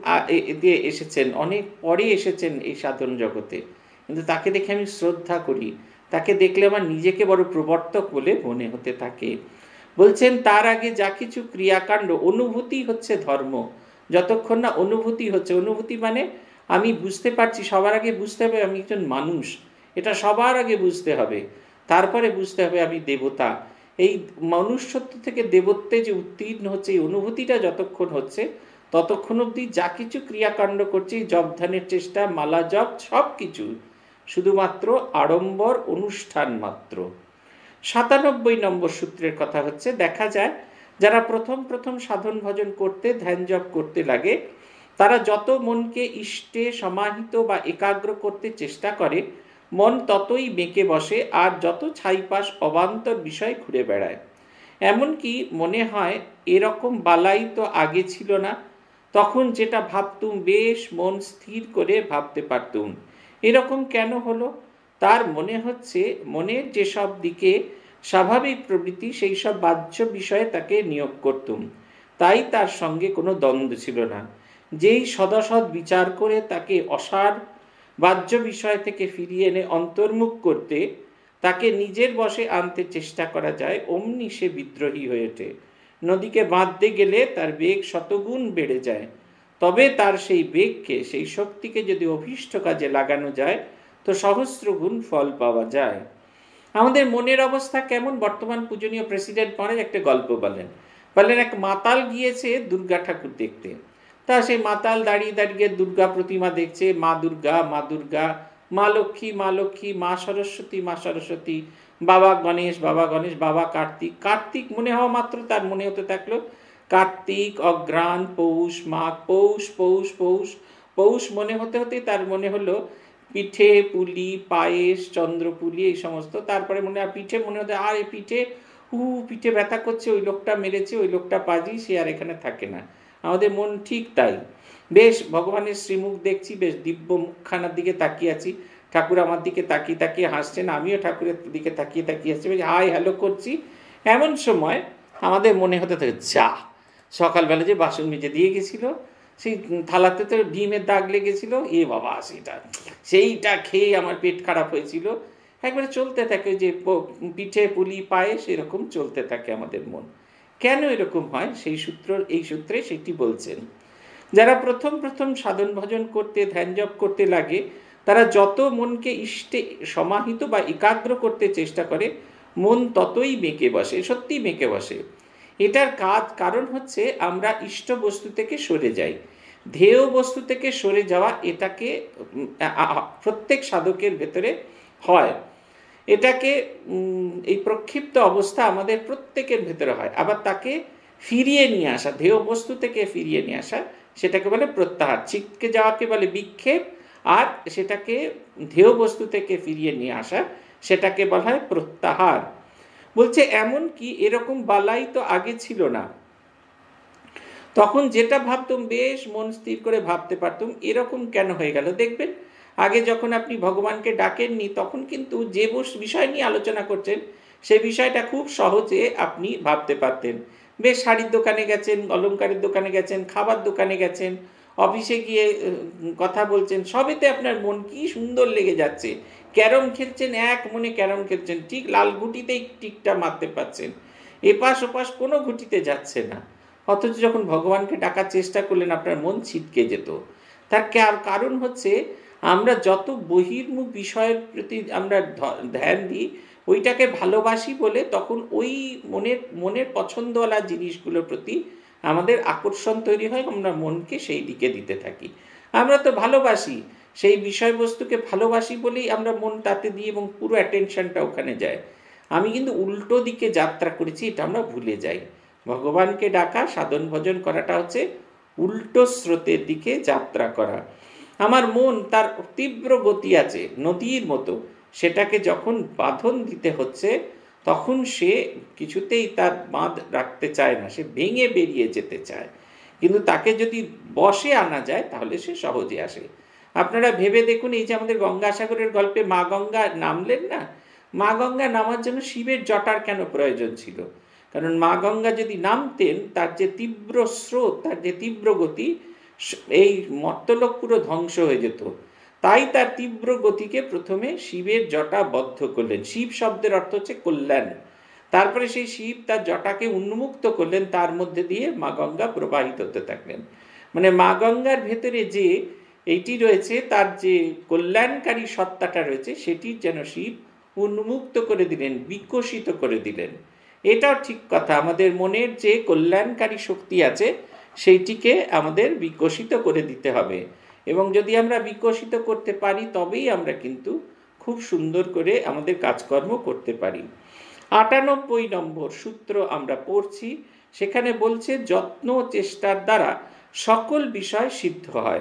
দিয়ে এসেছেন, অনেক পরে এসেছেন এই সাধন জগতে। কিন্তু তাকে দেখে আমি শ্রদ্ধা করি। তাকে দেখলে আমার নিজেকে বড় প্রবর্তক বলে মনে হতে থাকে। বলছেন, তার আগে যা কিছু ক্রিয়াকাণ্ড অনুভূতি হচ্ছে ধর্ম। যতক্ষণ না অনুভূতি হচ্ছে, অনুভূতি মানে আমি বুঝতে পারছি, সবার আগে বুঝতে হবে আমি একজন মানুষ। এটা সবার আগে বুঝতে হবে। তারপরে বুঝতে হবে আমি দেবতা। এই মনুষ্যত্ব থেকে দেবত্বে যে উত্তীর্ণ হচ্ছে, এই অনুভূতিটা যতক্ষণ হচ্ছে, ততক্ষণ অবধি যা কিছু ক্রিয়াকাণ্ড করছি জব ধ্যানের চেষ্টা, মালা জব সব কিছু শুধুমাত্র আড়ম্বর অনুষ্ঠান মাত্র। সাতানব্বই নম্বর সূত্রের কথা হচ্ছে, দেখা যায় যারা প্রথম প্রথম সাধন ভজন করতে, ধ্যান জপ করতে লাগে, তারা যত মনকে ইষ্টে সমাহিত বা একাগ্র করতে চেষ্টা করে মন ততই বেঁকে বসে আর যত ছাইপাশ অবান্তর বিষয় ঘুরে বেড়ায়। এমনকি মনে হয় এরকম বালাই তো আগে ছিল না, তখন যেটা ভাবতুম বেশ মন স্থির করে ভাবতে পারতুম। এরকম কেন হলো? তার মনে হচ্ছে মনের যেসব দিকে স্বাভাবিক প্রবৃত্তি সেই সব বাহ্য বিষয়ে তাকে নিয়োগ করতুম। তাই তার সঙ্গে কোনো দ্বন্দ্ব ছিল না। যেই সদাসদ বিচার করে তাকে অসার বাহ্য বিষয় থেকে ফিরিয়ে এনে অন্তর্মুখ করতে তাকে নিজের বসে আনতে চেষ্টা করা যায়, অমনি সে বিদ্রোহী হয়ে ওঠে। নদীকে বাঁধতে গেলে তার বেগ শতগুণ বেড়ে যায়। তবে তার সেই বেগকে, সেই শক্তিকে যদি অভীষ্ট কাজে লাগানো যায়, তো সহস্র গুণ ফল পাওয়া যায়। আমাদের মনের অবস্থা কেমন? বর্তমান পূজনীয় প্রেসিডেন্ট মহারাজ একটা গল্প বলেন। বলেন, এক মাতাল গিয়েছে দুর্গা ঠাকুর দেখতে। তা সেই মাতাল দাঁড়িয়ে দাঁড়িয়ে দুর্গা প্রতিমা দেখছে, মা দুর্গা মা দুর্গা, মা লক্ষ্মী মা লক্ষ্মী, মা সরস্বতী মা সরস্বতী, বাবা গণেশ বাবা গণেশ, বাবা কার্তিক কার্তিক মনে হওয়া মাত্র তার মনে হতে থাকল। কার্তিক অগ্রাণ পৌষ, মাঘ, পৌষ পৌষ পৌষ পৌষ মনে হতে হতে তার মনে হলো পিঠে, পুলি, পায়েস, চন্দ্রপুলি, এই সমস্ত। তারপরে মনে হয় পিঠে, মনে হতে আর এই পিঠে, হু, পিঠে ব্যথা করছে, ওই লোকটা মেরেছে, ওই লোকটা পাজি, সে আর এখানে থাকে না। আমাদের মন ঠিক তাই। বেশ, ভগবানের শ্রীমুখ দেখছি, বেশ দিব্য মুখখানার দিকে তাকিয়ে আছি। ঠাকুর আমার দিকে তাকিয়ে তাকিয়ে হাসছেন, আমিও ঠাকুরের দিকে তাকিয়ে তাকিয়ে আসছি বেশ, হাই হ্যালো করছি। এমন সময় আমাদের মনে হতে থাকে, যা, সকালবেলা যে বাসন মেজে দিয়ে গেছিল, সেই থালাতে তো ডিমের দাগ লেগেছিল, এ বাবা, সেটা, সেইটা খেয়ে আমার পেট খারাপ হয়েছিল। একবারে চলতে থাকে যে পিঠে পুলি পায়ে সেরকম চলতে থাকে আমাদের মন। কেন এরকম হয়? সেই সূত্র, এই সূত্রে সেটি বলছেন। যারা প্রথম প্রথম সাধন ভজন করতে, ধ্যান জপ করতে লাগে, তারা যত মনকে ইষ্টে সমাহিত বা একাগ্র করতে চেষ্টা করে, মন ততই মেকে বসে সত্যি মেকে বসে। এটার কাজ, কারণ হচ্ছে আমরা ইষ্ট বস্তু থেকে সরে যাই। ধেয় বস্তু থেকে সরে যাওয়া এটাকে প্রত্যেক সাধকের ভেতরে হয়। এটাকে এই প্রক্ষিপ্ত অবস্থা আমাদের প্রত্যেকের ভেতরে হয়। আবার তাকে ফিরিয়ে নিয়ে আসা ধেয় বস্তু থেকে ফিরিয়ে নিয়ে আসা, সেটাকে বলে প্রত্যাহার। ছিটকে যাওয়াকে বলে বিক্ষেপ, আর সেটাকে ধেয় বস্তু থেকে ফিরিয়ে নিয়ে আসা, সেটাকে বলা হয় প্রত্যাহার। বলছে, এমন কি? এরকম বালাই তো আগে ছিল না। তখন যেটা ভাবতুম, বেশ মন স্থির করে ভাবতে পারতুম, এরকম কেন হয়ে গেল? দেখবেন আগে যখন আপনি ভগবানকে ডাকেননি, তখন কিন্তু যে বিষয় নিয়ে আলোচনা করছেন, সে বিষয়টা খুব সহজে আপনি ভাবতে পারতেন। বেশ শাড়ির দোকানে গেছেন অলঙ্কারের দোকানে গেছেন, খাবার দোকানে গেছেন, অফিসে গিয়ে কথা বলছেন, সবেতে আপনার মন কি সুন্দর লেগে যাচ্ছে। ক্যারম খেলছেন, এক মনে ক্যারম খেলছেন, ঠিক লাল গুটিতেই টিকটা মারতে পারছেন। এপাশ ওপাশ কোনো গুটিতে যাচ্ছে না। অথচ যখন ভগবানকে ডাকার চেষ্টা করলেন, আপনার মন ছিটকে যেত। তার কারণ হচ্ছে আমরা যত বহির্মুখ বিষয়ের প্রতি আমরা ধ্যান দিই, ওইটাকে ভালোবাসি বলে তখন ওই মনের মনের পছন্দওয়ালা জিনিসগুলোর প্রতি আমাদের আকর্ষণ তৈরি হয়, আমরা মনকে সেই দিকে দিতে থাকি। আমরা তো ভালোবাসি, সেই বিষয়বস্তুকে ভালোবাসি বলেই আমরা মন তাতে দিই এবং পুরো অ্যাটেনশনটা ওখানে যায়। আমি কিন্তু উল্টো দিকে যাত্রা করেছি, এটা আমরা ভুলে যাই। ভগবানকে ডাকা সাধন ভজন করাটা হচ্ছে উল্টো স্রোতের দিকে যাত্রা করা। আমার মন তার তীব্র গতি আছে, নদীর মতো। সেটাকে যখন বাঁধন দিতে হচ্ছে, তখন সে কিছুতেই তার বাঁধ রাখতে চায় না, সে ভেঙে বেরিয়ে যেতে চায়। কিন্তু তাকে যদি বসে আনা যায়, তাহলে সে সহজে আসে। আপনারা ভেবে দেখুন, এই যে আমাদের গঙ্গাসাগরের গল্পে মা গঙ্গা নামলেন না? মা গঙ্গা নামার জন্য শিবের জটার কেন প্রয়োজন ছিল? কারণ মা গঙ্গা যদি নামতেন, তার যে তীব্র স্রোত, তার যে তীব্র গতি এই মর্তলোক পুরো ধ্বংস হয়ে যেত। তাই তার তীব্র গতিকে প্রথমে শিবের জটা বদ্ধ করলেন। শিব শব্দের অর্থ হচ্ছে কল্যাণ। তারপরে সেই শিব তার জটাকে উন্মুক্ত করলেন, তার মধ্যে দিয়ে মা গঙ্গা প্রবাহিত হতে থাকলেন। মানে মা গঙ্গার ভেতরে যে এইটি রয়েছে, তার যে কল্যাণকারী সত্তাটা রয়েছে, সেটি যেন শিব উন্মুক্ত করে দিলেন, বিকশিত করে দিলেন। এটাও ঠিক কথা। আমাদের মনের যে কল্যাণকারী শক্তি আছে সেইটিকে আমাদের বিকশিত করে দিতে হবে। এবং যদি আমরা বিকশিত করতে পারি, তবেই আমরা কিন্তু খুব সুন্দর করে আমাদের কাজকর্ম করতে পারি। আটানব্বই নম্বর সূত্র আমরা পড়ছি, সেখানে বলছে, যত্ন চেষ্টার দ্বারা সকল বিষয় সিদ্ধ হয়।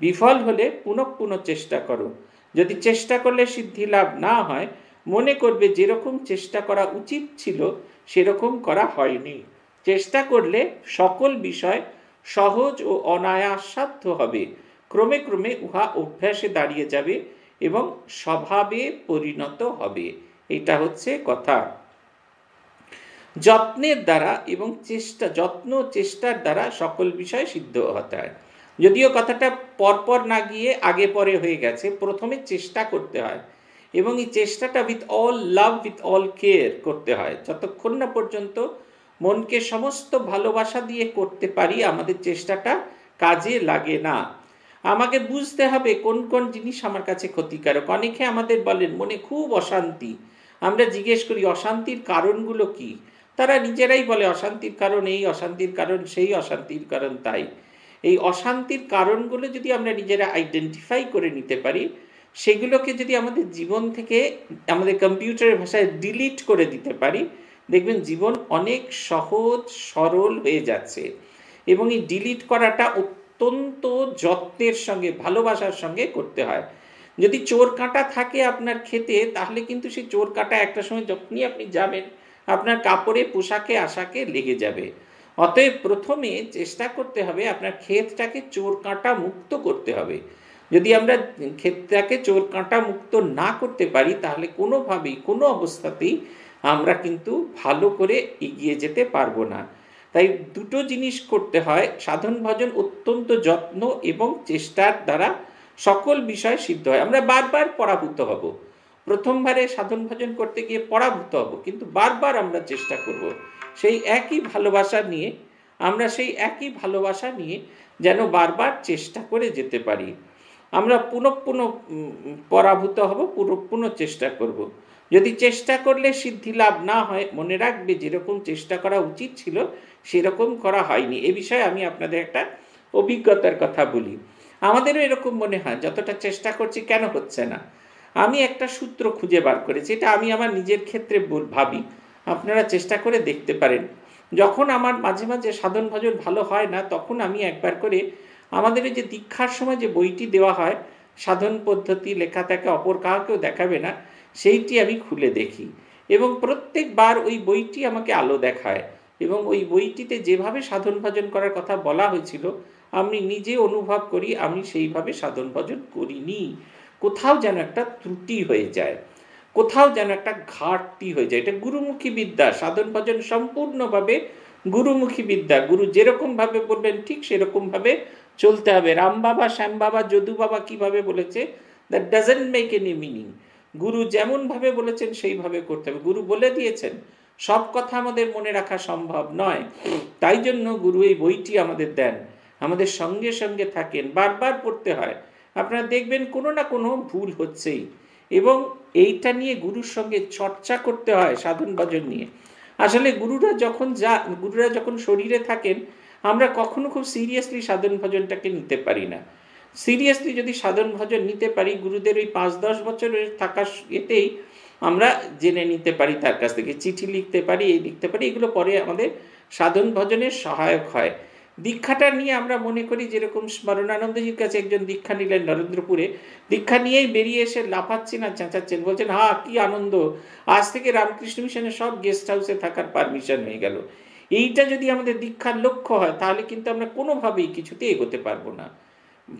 বিফল হলে পুনঃ পুনঃ চেষ্টা করো। যদি চেষ্টা করলে সিদ্ধি লাভ না হয়, মনে করবে যেরকম চেষ্টা করা উচিত ছিল, সেরকম করা হয়নি। চেষ্টা করলে সকল বিষয় সহজ ও অনায়াসাধ্য হবে। ক্রমে ক্রমে উহা অভ্যাসে দাঁড়িয়ে যাবে এবং স্বভাবে পরিণত হবে। এটা হচ্ছে কথা। যত্নের দ্বারা এবং চেষ্টা, যত্ন চেষ্টার দ্বারা সকল বিষয় সিদ্ধ হতে হয়। যদিও কথাটা পরপর না গিয়ে আগে পরে হয়ে গেছে, প্রথমে চেষ্টা করতে হয় এবং এই চেষ্টাটা with all love with all care করতে হয়। যতক্ষণ না পর্যন্ত মনকে সমস্ত ভালোবাসা দিয়ে করতে পারি, আমাদের চেষ্টাটা কাজে লাগে না। আমাকে বুঝতে হবে কোন কোন জিনিস আমার কাছে ক্ষতিকারক। অনেকে আমাদের বলেন, মনে খুব অশান্তি। আমরা জিজ্ঞেস করি, অশান্তির কারণগুলো কি? তারা নিজেরাই বলে, অশান্তির কারণ এই, অশান্তির কারণ সেই, অশান্তির কারণ তাই। এই অশান্তির কারণগুলো যদি আমরা নিজেরা আইডেন্টিফাই করে নিতে পারি, সেগুলোকে যদি আমাদের জীবন থেকে আমাদের কম্পিউটারের ভাষায় ডিলিট করে দিতে পারি দেখবেন জীবন অনেক সহজ, সরল হয়ে যাচ্ছে এবং এই ডিলিট করাটা অত্যন্ত যত্নের সঙ্গে, ভালোবাসার সঙ্গে করতে হয়। যদি চোর কাঁটা থাকে আপনার খেতে তাহলে কিন্তু সেই চোর কাঁটা একটা সময় যখনই আপনি যাবেন, আপনার কাপড়ে, পোশাকে, আশাকে লেগে যাবে। অতএব প্রথমে চেষ্টা করতে হবে আপনার ক্ষেতটাকে চোর কাঁটা মুক্ত করতে হবে। যদি আমরা ক্ষেতটাকে চোর কাঁটা মুক্ত না করতে পারি, তাহলে কোনোভাবেই, কোনো অবস্থাতেই আমরা কিন্তু ভালো করে এগিয়ে যেতে পারব না। তাই দুটো জিনিস করতে হয়, সাধন ভজন অত্যন্ত যত্ন এবং চেষ্টার দ্বারা সকল বিষয় সিদ্ধ হয়। আমরা বারবার পরাভূত হব। প্রথমবারে সাধন ভজন করতে গিয়ে পরাভূত হব, কিন্তু বারবার আমরা চেষ্টা করব। সেই একই ভালোবাসা নিয়ে, আমরা সেই একই ভালোবাসা নিয়ে যেন বারবার চেষ্টা করে যেতে পারি। আমরা পুনঃ পুনঃ পরাভূত হব, পুনঃ পুনঃ চেষ্টা করব। যদি চেষ্টা করলে সিদ্ধি লাভ না হয়, মনে রাখবে যেরকম চেষ্টা করা উচিত ছিল, সেরকম করা হয়নি। এ বিষয়ে আমি আপনাদের একটা অভিজ্ঞতার কথা বলি। আমাদেরও এরকম মনে হয়, যতটা চেষ্টা করছি কেন হচ্ছে না। আমি একটা সূত্র খুঁজে বার করেছি, এটা আমি আমার নিজের ক্ষেত্রে ভাবি। আপনারা চেষ্টা করে দেখতে পারেন। যখন আমার মাঝে মাঝে সাধন ভজন ভালো হয় না, তখন আমি একবার করে আমাদের যে দীক্ষার সময় যে বইটি দেওয়া হয়, সাধন পদ্ধতি লেখা থাকে অপর কাউকেও দেখাবে না সেইটি আমি খুলে দেখি। এবং প্রত্যেকবার ওই বইটি আমাকে আলো দেখায় এবং ওই বইটিতে যেভাবে সাধন ভজন করার কথা বলা হয়েছিল, আমি নিজে অনুভব করি, আমি সেইভাবে সাধন ভজন করিনি। কোথাও যেন একটা ত্রুটি হয়ে যায়, কোথাও যেন একটা ঘাটতি হয়ে যায়। এটা গুরুমুখী বিদ্যা, সাধন ভজন সম্পূর্ণভাবে গুরুমুখী বিদ্যা। গুরু যেরকমভাবে বলবেন, ঠিক সেরকমভাবে চলতে হবে। রাম বাবা, শ্যাম বাবা, যদু বাবা কীভাবে বলেছে that doesn't make any meaning গুরু যেমনভাবে বলেছেন, সেইভাবে করতে হবে। গুরু বলে দিয়েছেন, সব কথা আমাদের মনে রাখা সম্ভব নয়। তাই জন্য গুরু এই বইটি আমাদের দেন। আমাদের সঙ্গে সঙ্গে থাকেন, বারবার পড়তে হয়। আপনারা দেখবেন কোনো না কোনো ভুল হচ্ছেই। এবং এইটা নিয়ে গুরুর সঙ্গে চর্চা করতে হয়, সাধন ভজন নিয়ে। আসলে গুরুরা যখন যা, গুরুরা যখন শরীরে থাকেন, আমরা কখনো খুব সিরিয়াসলি সাধন ভজনটাকে নিতে পারি না। সিরিয়াসলি যদি সাধন ভজন নিতে পারি, গুরুদের ওই পাঁচ দশ বছরের থাকার এতেই আমরা জেনে নিতে পারি তার কাছ থেকে। চিঠি লিখতে পারি, এই লিখতে পারি, এগুলো পরে আমাদের সাধন ভজনের সহায়ক হয়। দীক্ষাটা নিয়ে আমরা মনে করি যেরকম স্মরণানন্দজির কাছে একজন দীক্ষা নিলেন নরেন্দ্রপুরে। দীক্ষা নিয়েই বেরিয়ে এসে লাফাচ্ছেন আর চেঁচাচ্ছেন, বলছেন, হা, কি আনন্দ! আজ থেকে রামকৃষ্ণ মিশনে সব গেস্ট হাউসে থাকার পারমিশন হয়ে গেল। এইটা যদি আমাদের দীক্ষার লক্ষ্য হয়, তাহলে কিন্তু আমরা কোনোভাবেই কিছুতে এগোতে পারব না।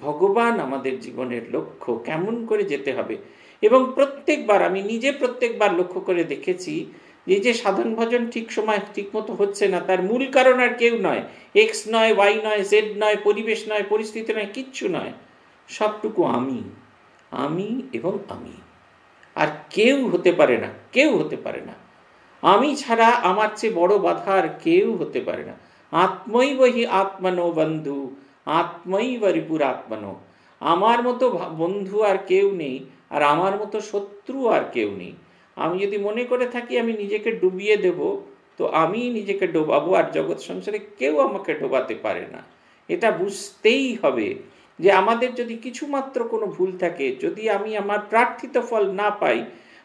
ভগবান আমাদের জীবনের লক্ষ্য কেমন করে যেতে হবে? এবং প্রত্যেকবার, আমি নিজে প্রত্যেকবার লক্ষ্য করে দেখেছি যে যে সাধন ভজন ঠিক সময় ঠিক মতো হচ্ছে না, তার মূল কারণ আর কেউ নয়। এক্স নয় ওয়াই নয় জেড নয়, পরিবেশ নয়, পরিস্থিতি নয়, কিচ্ছু নয়। সবটুকু আমি আমি এবং আমি। আর কেউ হতে পারে না, কেউ হতে পারে না। আমি ছাড়া আমার চেয়ে বড় বাধা আর কেউ হতে পারে না। আত্মই বহি আত্মানো বন্ধু আত্মই আত্মানো আমার মতো বন্ধু আর কেউ নেই, আর আমার মতো শত্রু আর কেউ নেই। আমি যদি মনে করে থাকি আমি নিজেকে ডুবিয়ে দেব, তো আমি নিজেকে ডোবাবো আর জগৎ সংসারে কেউ আমাকে ডোবাতে পারে না। এটা বুঝতেই হবে যে আমাদের যদি কিছুমাত্র কোনো ভুল থাকে, যদি আমি আমার প্রার্থিত ফল না পাই,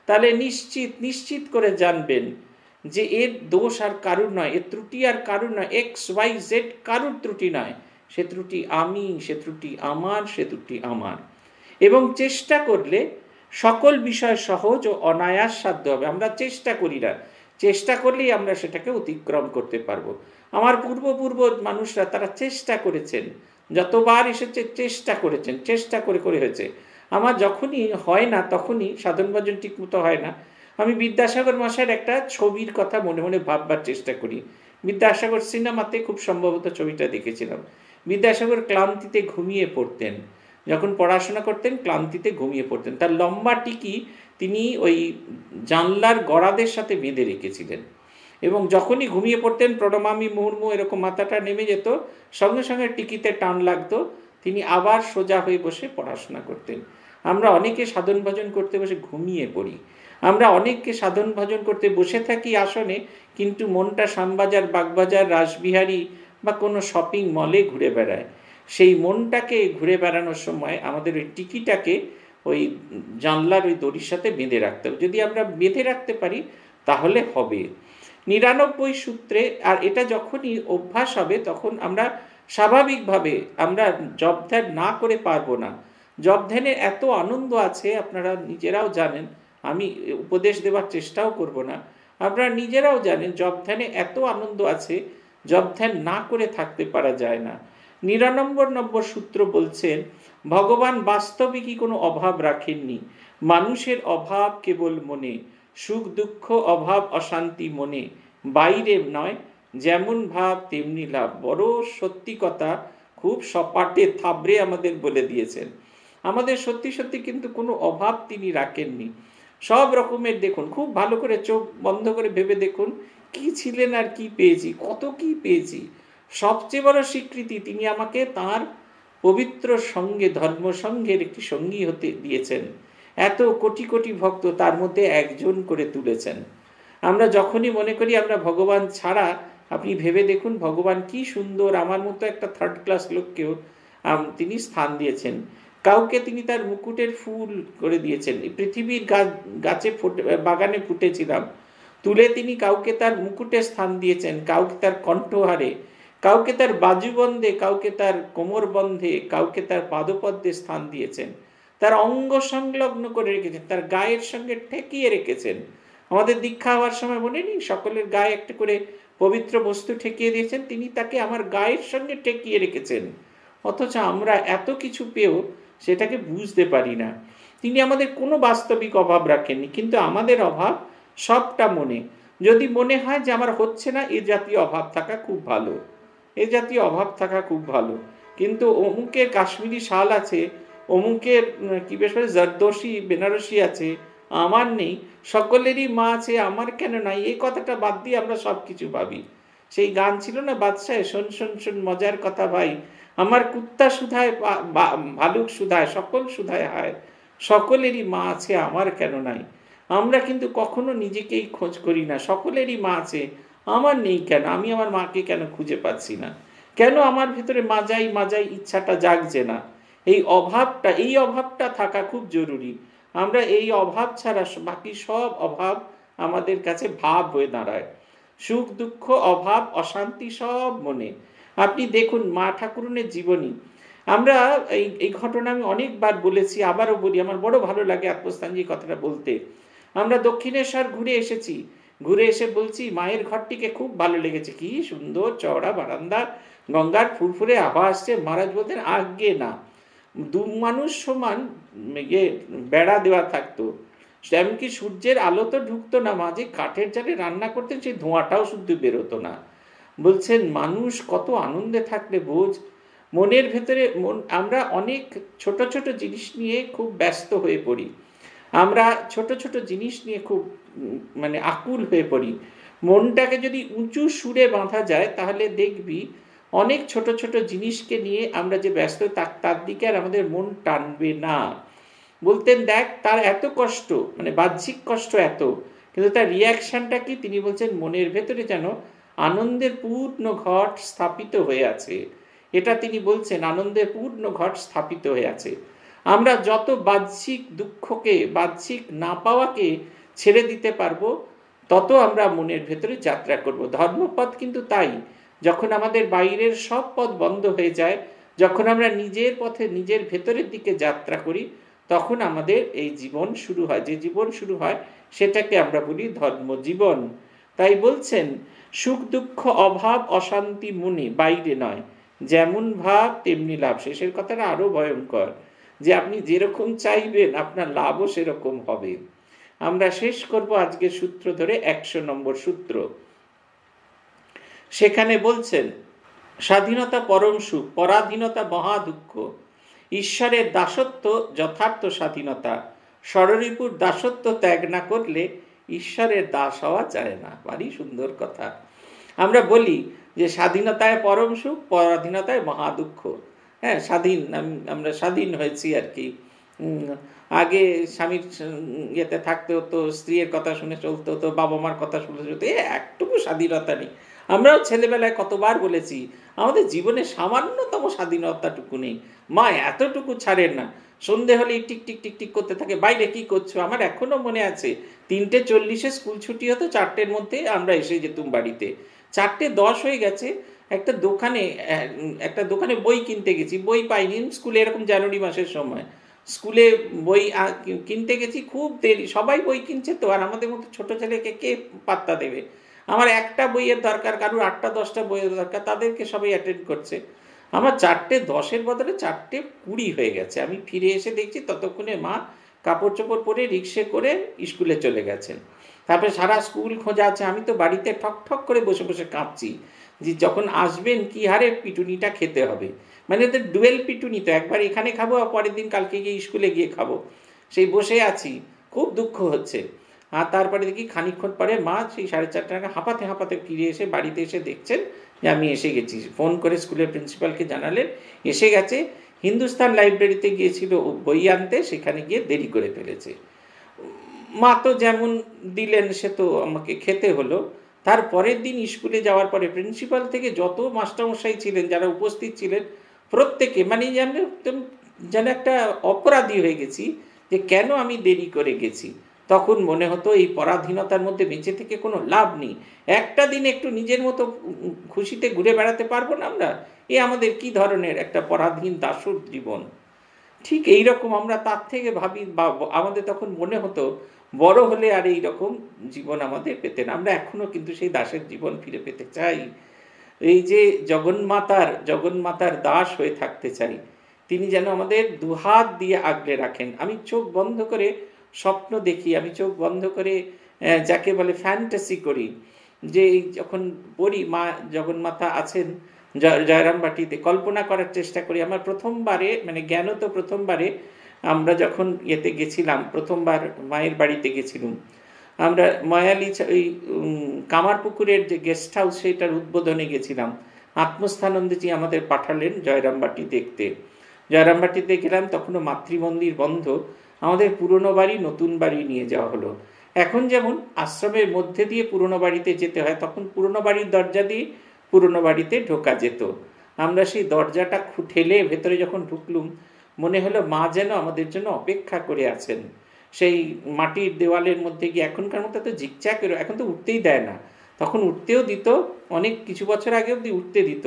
তাহলে নিশ্চিত নিশ্চিত করে জানবেন যে এর দোষ আর কারুর নয়, এর ত্রুটি আর কারুর নয়, এক্স, ওয়াই, জেড কারুর ত্রুটি নয়। সে ত্রুটি আমি, সে ত্রুটি আমার, সে ত্রুটি আমার। এবং চেষ্টা করলে সকল বিষয় সহজ ও অনায়াস সাধ্য হবে। আমরা চেষ্টা করি না। চেষ্টা করলেই আমরা সেটাকে অতিক্রম করতে পারব। আমার পূর্বপূর্ব মানুষরা তারা চেষ্টা করেছেন। যতবার এসেছে চেষ্টা করেছেন, চেষ্টা করে করে হয়েছে। আমার যখনই হয় না, তখনই সাধন ভজন ঠিক মতো হয় না। আমি বিদ্যাসাগর মশাইয়ের একটা ছবির কথা মনে মনে ভাববার চেষ্টা করি। বিদ্যাসাগর সিনেমাতে খুব সম্ভবত ছবিটা দেখেছিলাম। বিদ্যাসাগর ক্লান্তিতে ঘুমিয়ে পড়তেন। যখন পড়াশোনা করতেন, ক্লান্তিতে ঘুমিয়ে পড়তেন। তার লম্বা টিকি তিনি ওই জানলার গড়াদের সাথে বেঁধে রেখেছিলেন। এবং যখনই ঘুমিয়ে পড়তেন, প্রণমামি, মুহুর্মু এরকম মাথাটা নেমে যেত। সঙ্গে সঙ্গে টিকিতে টান লাগতো। তিনি আবার সোজা হয়ে বসে পড়াশোনা করতেন। আমরা অনেকে সাধন ভজন করতে বসে ঘুমিয়ে পড়ি। আমরা অনেককে সাধন ভজন করতে বসে থাকি আসনে, কিন্তু মনটা শ্যামবাজার, বাগবাজার, রাসবিহারী বা কোনো শপিং মলে ঘুরে বেড়ায়। সেই মনটাকে ঘুরে বেড়ানোর সময় আমাদের ওই টিকিটাকে ওই জানলার ওই দড়ির সাথে বেঁধে রাখতে হবে। যদি আমরা বেঁধে রাখতে পারি, তাহলে হবে। নিরানব্বই সূত্রে, আর এটা যখনই অভ্যাস হবে, তখন আমরা স্বাভাবিকভাবে আমরা জব ধ্যান না করে পারব না। জব ধ্যানের এত আনন্দ আছে, আপনারা নিজেরাও জানেন, আমি উপদেশ দেওয়ার চেষ্টাও করব না। আপনারা নিজেরাও জানেন জব ধ্যানে এত আনন্দ আছে জব ধ্যান না করে থাকতে পারা যায় না। নিরানম্বর নম্বর সূত্র বলছেন, ভগবান বাস্তবিকই কোনো অভাব রাখেননি। মানুষের অভাব কেবল মনে, সুখ, দুঃখ, অভাব, অশান্তি মনে। বাইরে নয়, যেমন ভাব, তেমনি লাভ। বড় সত্যি কথা, খুব সপাটে থাবড়ে আমাদের বলে দিয়েছেন। আমাদের সত্যি সত্যি কিন্তু কোনো অভাব তিনি রাখেননি। সব রকমের দেখুন, খুব ভালো করে চোখ বন্ধ করে ভেবে দেখুন কি ছিলেন আর কি পেয়েছি, কত কি পেয়েছি। সবচেয়ে বড় স্বীকৃতি তিনি আমাকে তার পবিত্র সঙ্গে, ধর্ম সঙ্গের একটি সঙ্গী হতে দিয়েছেন। এত কোটি কোটি ভক্ত তার মধ্যে একজন করে তুলেছেন। আমরা যখনই মনে করি আমরা ভগবান ছাড়া, আপনি ভেবে দেখুন ভগবান কি সুন্দর, আমার মতো একটা থার্ড ক্লাস লোককেও তিনি স্থান দিয়েছেন। কাউকে তিনি তার মুকুটের ফুল করে দিয়েছেন। পৃথিবীর গাছে ফুটে, বাগানে ফুটেছিলাম। তুলে তিনি কাউকে তার মুকুটে স্থান দিয়েছেন, কাউকে তার কণ্ঠহারে, কাউকে তার বাজুবন্ধে কাউকে তার কোমর বন্ধে কাউকে তার পাদপদ্মে স্থান দিয়েছেন। তার অঙ্গ সংলগ্ন করে রেখেছেন, তার গায়ের সঙ্গে ঠেকিয়ে রেখেছেন। আমাদের দীক্ষা হওয়ার সময় মনে নেই? সকলের গায়ে একটা করে পবিত্র বস্তু ঠেকিয়ে দিয়েছেন, তিনি তাকে আমার গায়ের সঙ্গে ঠেকিয়ে রেখেছেন। অথচ আমরা এত কিছু পেয়েও সেটাকে বুঝতে পারি না। তিনি আমাদের কোনো বাস্তবিক অভাব রাখেননি, কিন্তু আমাদের অভাব সবটা মনে। যদি মনে হয় যে আমার হচ্ছে না, এ জাতীয় অভাব থাকা খুব ভালো। এ জাতীয় অভাব থাকা খুব ভালো। কিন্তু অমুকের কাশ্মীরি শাল আছে অমুকের কি বেশ জর্দোশি, বেনারসি আছে, আমার নেই, সকলেরই মা আছে, আমার কেন নাই? এই কথাটা বাদ দিয়ে আমরা সব কিছু ভাবি। সেই গান ছিল না বাদশাহ শোন শোন শোন, মজার কথা ভাই। আমার কুত্তা সুধায় ভালুক সুধায়, সকল সুধায় হয়। সকলেরই মা আছে, আমার কেন নাই? আমরা কিন্তু কখনো নিজেকেই খোঁজ করি না। সকলেরই মা আছে। আমার নেই কেন? আমি আমার মাকে কেন খুঁজে পাচ্ছি না? কেন আমার ভিতরে মাজাই মাজাই ইচ্ছাটা জাগছে না? এই অভাবটা এই অভাবটা থাকা খুব জরুরি। আমরা এই অভাব ছাড়া বাকি সব অভাব আমাদের কাছে ভাব হয়ে দাঁড়ায়। সুখ, দুঃখ, অভাব, অশান্তি সব মনে। আপনি দেখুন মা ঠাকুরনের জীবনী। আমরা এই এই ঘটনা আমি অনেকবার বলেছি, আবারও বলি, আমার বড় ভালো লাগে আত্মস্থানজি কথাটা বলতে। আমরা দক্ষিণেশ্বর ঘুরে এসেছি। ঘুরে এসে বলছি, মায়ের ঘরটিকে খুব ভালো লেগেছে। কি সুন্দর চওড়া বারান্দা, গঙ্গার ফুরফুরে আভা আসছে। মহারাজ বলতেন, আগে না। দু মানুষ সমান ইয়ে বেড়া দেওয়া থাকতো। এমনকি সূর্যের আলো তো ঢুকতো না মাঝে কাঠের জালে রান্না করতেন, সেই ধোঁয়াটাও শুদ্ধ বেরোতো না। বলছেন, মানুষ কত আনন্দে থাকলে বোঝ। মনের ভেতরে মন, আমরা অনেক ছোট ছোট জিনিস নিয়ে খুব ব্যস্ত হয়ে পড়ি। আমরা ছোট ছোট জিনিস নিয়ে খুব মানে আকুল হয়ে পড়ি। মনটাকে যদি উঁচু সুরে বাঁধা যায়, তাহলে দেখবি অনেক ছোট ছোট জিনিসকে নিয়ে আমরা যে ব্যস্ত তার তার দিকে আর আমাদের মন টানবে না। বলতেন, দেখ, তার এত কষ্ট মানে বাহ্যিক কষ্ট এত। কিন্তু তার রিয়াকশনটা কি? তিনি বলছেন, মনের ভেতরে যেন আনন্দের পূর্ণ ঘট স্থাপিত হয়ে আছে। এটা তিনি বলছেন, আনন্দের পূর্ণ ঘট স্থাপিত হয়ে আছে। আমরা যত বাহ্যিক দুঃখকে, বাহ্যিক না পাওয়াকে ছেড়ে দিতে পারব, তত আমরা মনের ভেতরে যাত্রা করব। ধর্মপথ কিন্তু তাই। যখন আমাদের বাইরের সব পথ বন্ধ হয়ে যায়, যখন আমরা নিজের পথে, নিজের ভেতরের দিকে যাত্রা করি, তখন আমাদের এই জীবন শুরু হয়। যে জীবন শুরু হয়, সেটাকে আমরা বলি ধর্ম জীবন তাই বলছেন, সুখ, দুঃখ, অভাব, অশান্তি মনে বাইরে নয়। যেমন ভাব, তেমনি লাভ। শেষের কথাটা আরও ভয়ঙ্কর। যে আপনি যেরকম চাইবেন, আপনার লাভও সেরকম হবে। আমরা শেষ করব আজকে সূত্র ধরে একশো নম্বর সূত্র। সেখানে বলছেন, স্বাধীনতা পরম সুখ, পরাধীনতা মহা দুঃখ। ঈশ্বরের দাসত্ব যথার্থ স্বাধীনতা। ষড়রিপুর দাসত্ব ত্যাগ না করলে ঈশ্বরের দাস হওয়া যায় না। ভারী সুন্দর কথা। আমরা বলি যে স্বাধীনতায় পরম সুখ, পরাধীনতায় মহা দুঃখ। হ্যাঁ স্বাধীন আমরা স্বাধীন হয়েছি আর কি। আগে স্বামীর ইয়েতে থাকতে হতো, স্ত্রীর কথা শুনে চলতে হতো বাবা মার কথা শুনে চলতো একটুকু স্বাধীনতা নেই। আমরাও ছেলেবেলায় কতবার বলেছি, আমাদের জীবনে সামান্যতম স্বাধীনতাটুকু নেই। মা, এতটুকু ছাড়েন না। সন্ধে হলেই টিক টিক টিক টিক করতে থাকে, বাইরে কি করছ? আমার এখনও মনে আছে, তিনটে চল্লিশে স্কুল ছুটি হতো, চারটের মধ্যে আমরা এসে যেতুম বাড়িতে। চারটে দশ হয়ে গেছে একটা দোকানে একটা দোকানে বই কিনতে গেছি, বই পাইনি, স্কুলে এরকম জানুয়ারি মাসের সময়। স্কুলে বই কিনতে গেছি, খুব দেরি, সবাই বই কিনছে তো, আর আমাদের মতো ছোট ছেলেকে কে পাত্তা দেবে? আমার একটা বইয়ের দরকার, কারোর আটটা, দশটা বইয়ের দরকার, তাদেরকে সবাই অ্যাটেন্ড করছে। আমার চারটে, দশের বদলে চারটে কুড়ি হয়ে গেছে। আমি ফিরে এসে দেখছি, ততক্ষণে মা কাপড় চোপড় পরে রিক্সে করে স্কুলে চলে গেছেন। তারপরে সারা স্কুল খোঁজা আছে, আমি তো বাড়িতে ঠক ঠক করে বসে বসে কাঁপছি যে যখন আসবেন কি হারে পিটুনিটা খেতে হবে? মানে ওদের ডুয়েল পিটুনি তো, একবার এখানে খাব আর পরের দিন কালকে গিয়ে স্কুলে গিয়ে খাব। সেই বসে আছি, খুব দুঃখ হচ্ছে। আর তারপরে দেখি খানিক্ষণ পরে মা সেই সাড়ে চারটা টাকা হাঁপাতে হাঁপাতে ফিরে এসে বাড়িতে এসে দেখছেন যে আমি এসে গেছি। ফোন করে স্কুলের প্রিন্সিপালকে জানালেন, এসে গেছে। হিন্দুস্তান লাইব্রেরিতে গিয়েছিল বই আনতে, সেখানে গিয়ে দেরি করে ফেলেছে। মা তো যেমন দিলেন, সে তো আমাকে খেতে হলো। তার পরের দিন স্কুলে যাওয়ার পরে প্রিন্সিপাল থেকে যত মাস্টারমশাই ছিলেন, যারা উপস্থিত ছিলেন, প্রত্যেকে মানে যেন যেন একটা অপরাধী হয়ে গেছি যে কেন আমি দেরি করে গেছি? তখন মনে হতো এই পরাধীনতার মধ্যে বেঁচে থেকে কোনো লাভ নেই। একটা দিন একটু নিজের মতো খুশিতে ঘুরে বেড়াতে পারব না আমরা? এ আমাদের কি ধরনের একটা পরাধীন দাসুর জীবন? ঠিক এই রকম আমরা তার থেকে ভাবি, বা আমাদের তখন মনে হতো, বড় হলে আর এই রকম জীবন আমাদের পেতে না আমরা এখনও কিন্তু সেই দাসের জীবন ফিরে পেতে চাই। এই যে জগন্মাতার জগন্মাতার দাস হয়ে থাকতে চাই, তিনি যেন আমাদের দুহাত দিয়ে আগলে রাখেন। আমি চোখ বন্ধ করে স্বপ্ন দেখি, আমি চোখ বন্ধ করে যাকে বলে ফ্যান্টাসি করি। যে যখন পড়ি, মা জগন্মাতা আছেন জয়রামবাটিতে কল্পনা করার চেষ্টা করি। আমার প্রথমবারে মানে জ্ঞান তো প্রথমবারে আমরা যখন ইয়েতে গেছিলাম, প্রথমবার মায়ের বাড়িতে গেছিলাম, আমরা ময়ালি ওই কামারপুকুরের যে গেস্ট হাউস সেটার উদ্বোধনে গেছিলাম। আত্মস্থানন্দজি আমাদের পাঠালেন জয়রামবাটি দেখতে। জয়রামবাটিতে গেলাম, তখনও মাতৃমন্দির বন্ধ। আমাদের পুরনো বাড়ি, নতুন বাড়ি নিয়ে যাওয়া হলো। এখন যেমন আশ্রমের মধ্যে দিয়ে পুরনো বাড়িতে যেতে হয়, তখন পুরনো বাড়ির দরজা দিয়ে পুরনো বাড়িতে ঢোকা যেত। আমরা সেই দরজাটা ঠেলে ভেতরে যখন ঢুকলুম, মনে হলো মা যেন আমাদের জন্য অপেক্ষা করে আছেন। সেই মাটির দেওয়ালের মধ্যে গিয়ে এখনকার মতো তো ঝিকচাক এখন তো উঠতেই দেয় না। তখন উঠতেও দিত, অনেক কিছু বছর আগে অব্দি উঠতে দিত।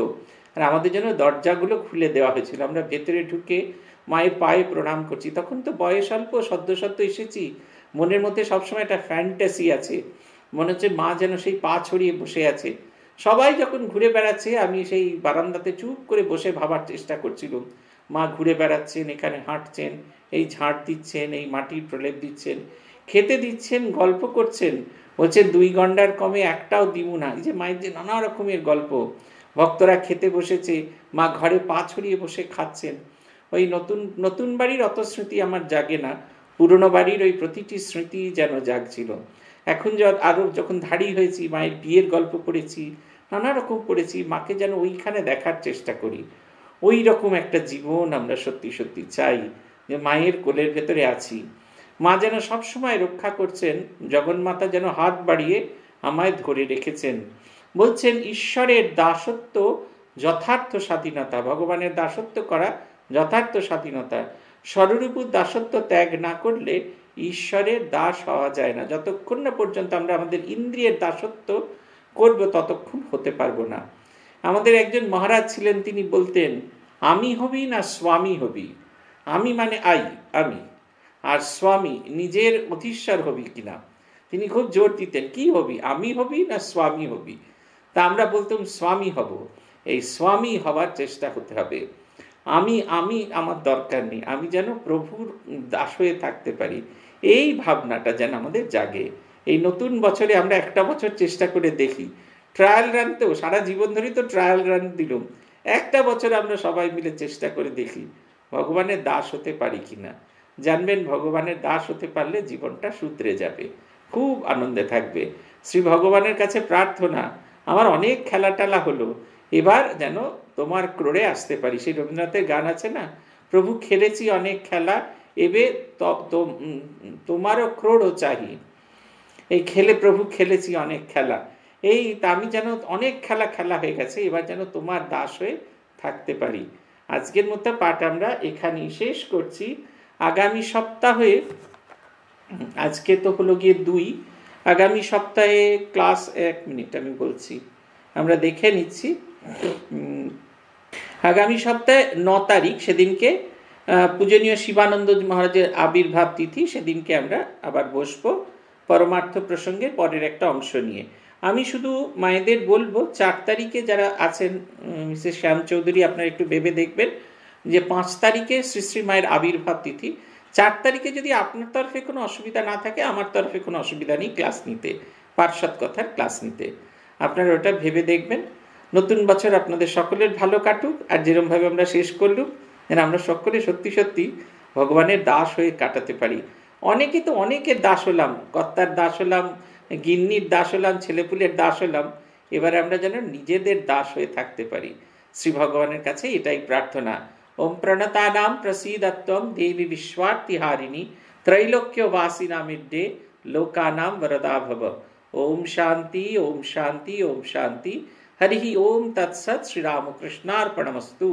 আর আমাদের জন্য দরজাগুলো খুলে দেওয়া হয়েছিল। আমরা ভেতরে ঢুকে মায়ের পায়ে প্রণাম করছি। তখন তো বয়স অল্প, সদ্য সদ্য এসেছি। মনের মধ্যে সবসময় একটা ফ্যান্টাসি আছে। মনে হচ্ছে মা যেন সেই পা ছড়িয়ে বসে আছে। সবাই যখন ঘুরে বেড়াচ্ছে, আমি সেই বারান্দাতে চুপ করে বসে ভাবার চেষ্টা করছিলাম। মা ঘুরে বেড়াচ্ছেন, এখানে হাঁটছেন, এই ঝাঁট দিচ্ছেন, এই মাটির প্রলেপ দিচ্ছেন, খেতে দিচ্ছেন, গল্প করছেন। হচ্ছে দুই গন্ডার কমে একটাও দিমু না। এই যে মায়ের যে নানা রকমের গল্প। ভক্তরা খেতে বসেছে, মা ঘরে পা ছড়িয়ে বসে খাচ্ছেন। ওই নতুন নতুন বাড়ির অত স্মৃতি আমার জাগে না। পুরনো বাড়ির ওই প্রতিটি স্মৃতি যেন জাগছিল। এখন আরও যখন ধাড়ি হয়েছি, মায়ের বিয়ের গল্প পড়েছি নানা রকম পড়েছি মাকে যেন ওইখানে দেখার চেষ্টা করি। ওই রকম একটা জীবন আমরা সত্যি সত্যি চাই, যে মায়ের কোলের ভেতরে আছি। মা যেন সবসময় রক্ষা করছেন, জগন্মাতা যেন হাত বাড়িয়ে আমায় ধরে রেখেছেন। বলছেন, ঈশ্বরের দাসত্ব যথার্থ স্বাধীনতা, ভগবানের দাসত্ব করা যথার্থ স্বাধীনতা। স্বরূপু দাসত্ব ত্যাগ না করলে ঈশ্বরের দাস হওয়া যায় না। যতক্ষণ না পর্যন্ত আমরা আমাদের ইন্দ্রিয়ের দাসত্ব করব ততক্ষণ হতে পারব না। আমাদের একজন মহারাজ ছিলেন, তিনি বলতেন, আমি হবি না স্বামী হবি? আমি মানে আই, আমি। আর স্বামী নিজের অধীশ্বর হবি কিনা? তিনি খুব জোর দিতেন, কি হবি? আমি হবি না স্বামী হবি? তা আমরা বলতাম, স্বামী হব। এই স্বামী হবার চেষ্টা হতে হবে। আমি আমি, আমার দরকার নেই। আমি যেন প্রভুর দাস হয়ে থাকতে পারি। এই ভাবনাটা যেন আমাদের জাগে। এই নতুন বছরে আমরা একটা বছর চেষ্টা করে দেখি। ট্রায়াল রান তো, সারা জীবন ধরেই তো ট্রায়াল রান দিলাম। একটা বছর আমরা সবাই মিলে চেষ্টা করে দেখি, ভগবানের দাস হতে পারি কি না জানবেন, ভগবানের দাস হতে পারলে জীবনটা শুধরে যাবে। খুব আনন্দে থাকবে। শ্রী ভগবানের কাছে প্রার্থনা, আমার অনেক খেলা টেলা হলো, এবার যেন তোমার ক্রোড়ে আসতে পারি। সেই রবীন্দ্রনাথের গান আছে না? প্রভু খেলেছি অনেক খেলা, এবে তোমারও ক্রোড়ও চাহি। এই খেলে প্রভু খেলেছি অনেক খেলা। এই আমি যেন অনেক খেলা খেলা হয়ে গেছে, এবার যেন তোমার দাস হয়ে থাকতে পারি। আজকের মতো পাঠ আমরা এখানেই শেষ করছি। আগামী সপ্তাহে, আজকে তো হলো গিয়ে দুই, আগামী সপ্তাহে ক্লাস এক মিনিট আমি বলছি। আমরা দেখে নিচ্ছি আগামী সপ্তাহে ন তারিখ সেদিনকে পূজনীয় শিবানন্দ মহারাজের আবির্ভাব তিথি, সেদিনকে আমরা আবার বসবো। পরমার্থ প্রসঙ্গে পরের একটা অংশ নিয়ে। আমি শুধু মায়েদের বলব, চার তারিখে যারা আছেন মিসেস শ্যাম চৌধুরী আপনারা একটু ভেবে দেখবেন যে পাঁচ তারিখে শ্রী শ্রী মায়ের আবির্ভাব তিথি। চার তারিখে যদি আপনার তরফে কোনো অসুবিধা না থাকে, আমার তরফে কোনো অসুবিধা নেই ক্লাস নিতে, পার্শ্বদ কথার ক্লাস নিতে। আপনারা ওটা ভেবে দেখবেন। নতুন বছর আপনাদের সকলের ভালো কাটুক, আর যেরমভাবে আমরা শেষ করলুম, যেন আমরা সকলে সত্যি সত্যি ভগবানের দাস হয়ে কাটাতে পারি। অনেকে তো অনেকের দাস হলাম কর্তার দাস হলাম গিন্নির দাস হলাম ছেলেপুলের দাস হলাম এবারে আমরা যেন নিজেদের দাস হয়ে থাকতে পারি। শ্রী ভগবানের কাছে এটাই প্রার্থনা। ওম প্রণতানাম প্রসীদত্তম দেবী বিশ্বার্থিহারিণী ত্রৈলোক্য বাসিনামিড্ডে লোকানাম ভব ওম শান্তি ওম শান্তি ওম শান্তি। হরি ওম তৎসৎ শ্রীরামকৃষ্ণার্পণমস্তু।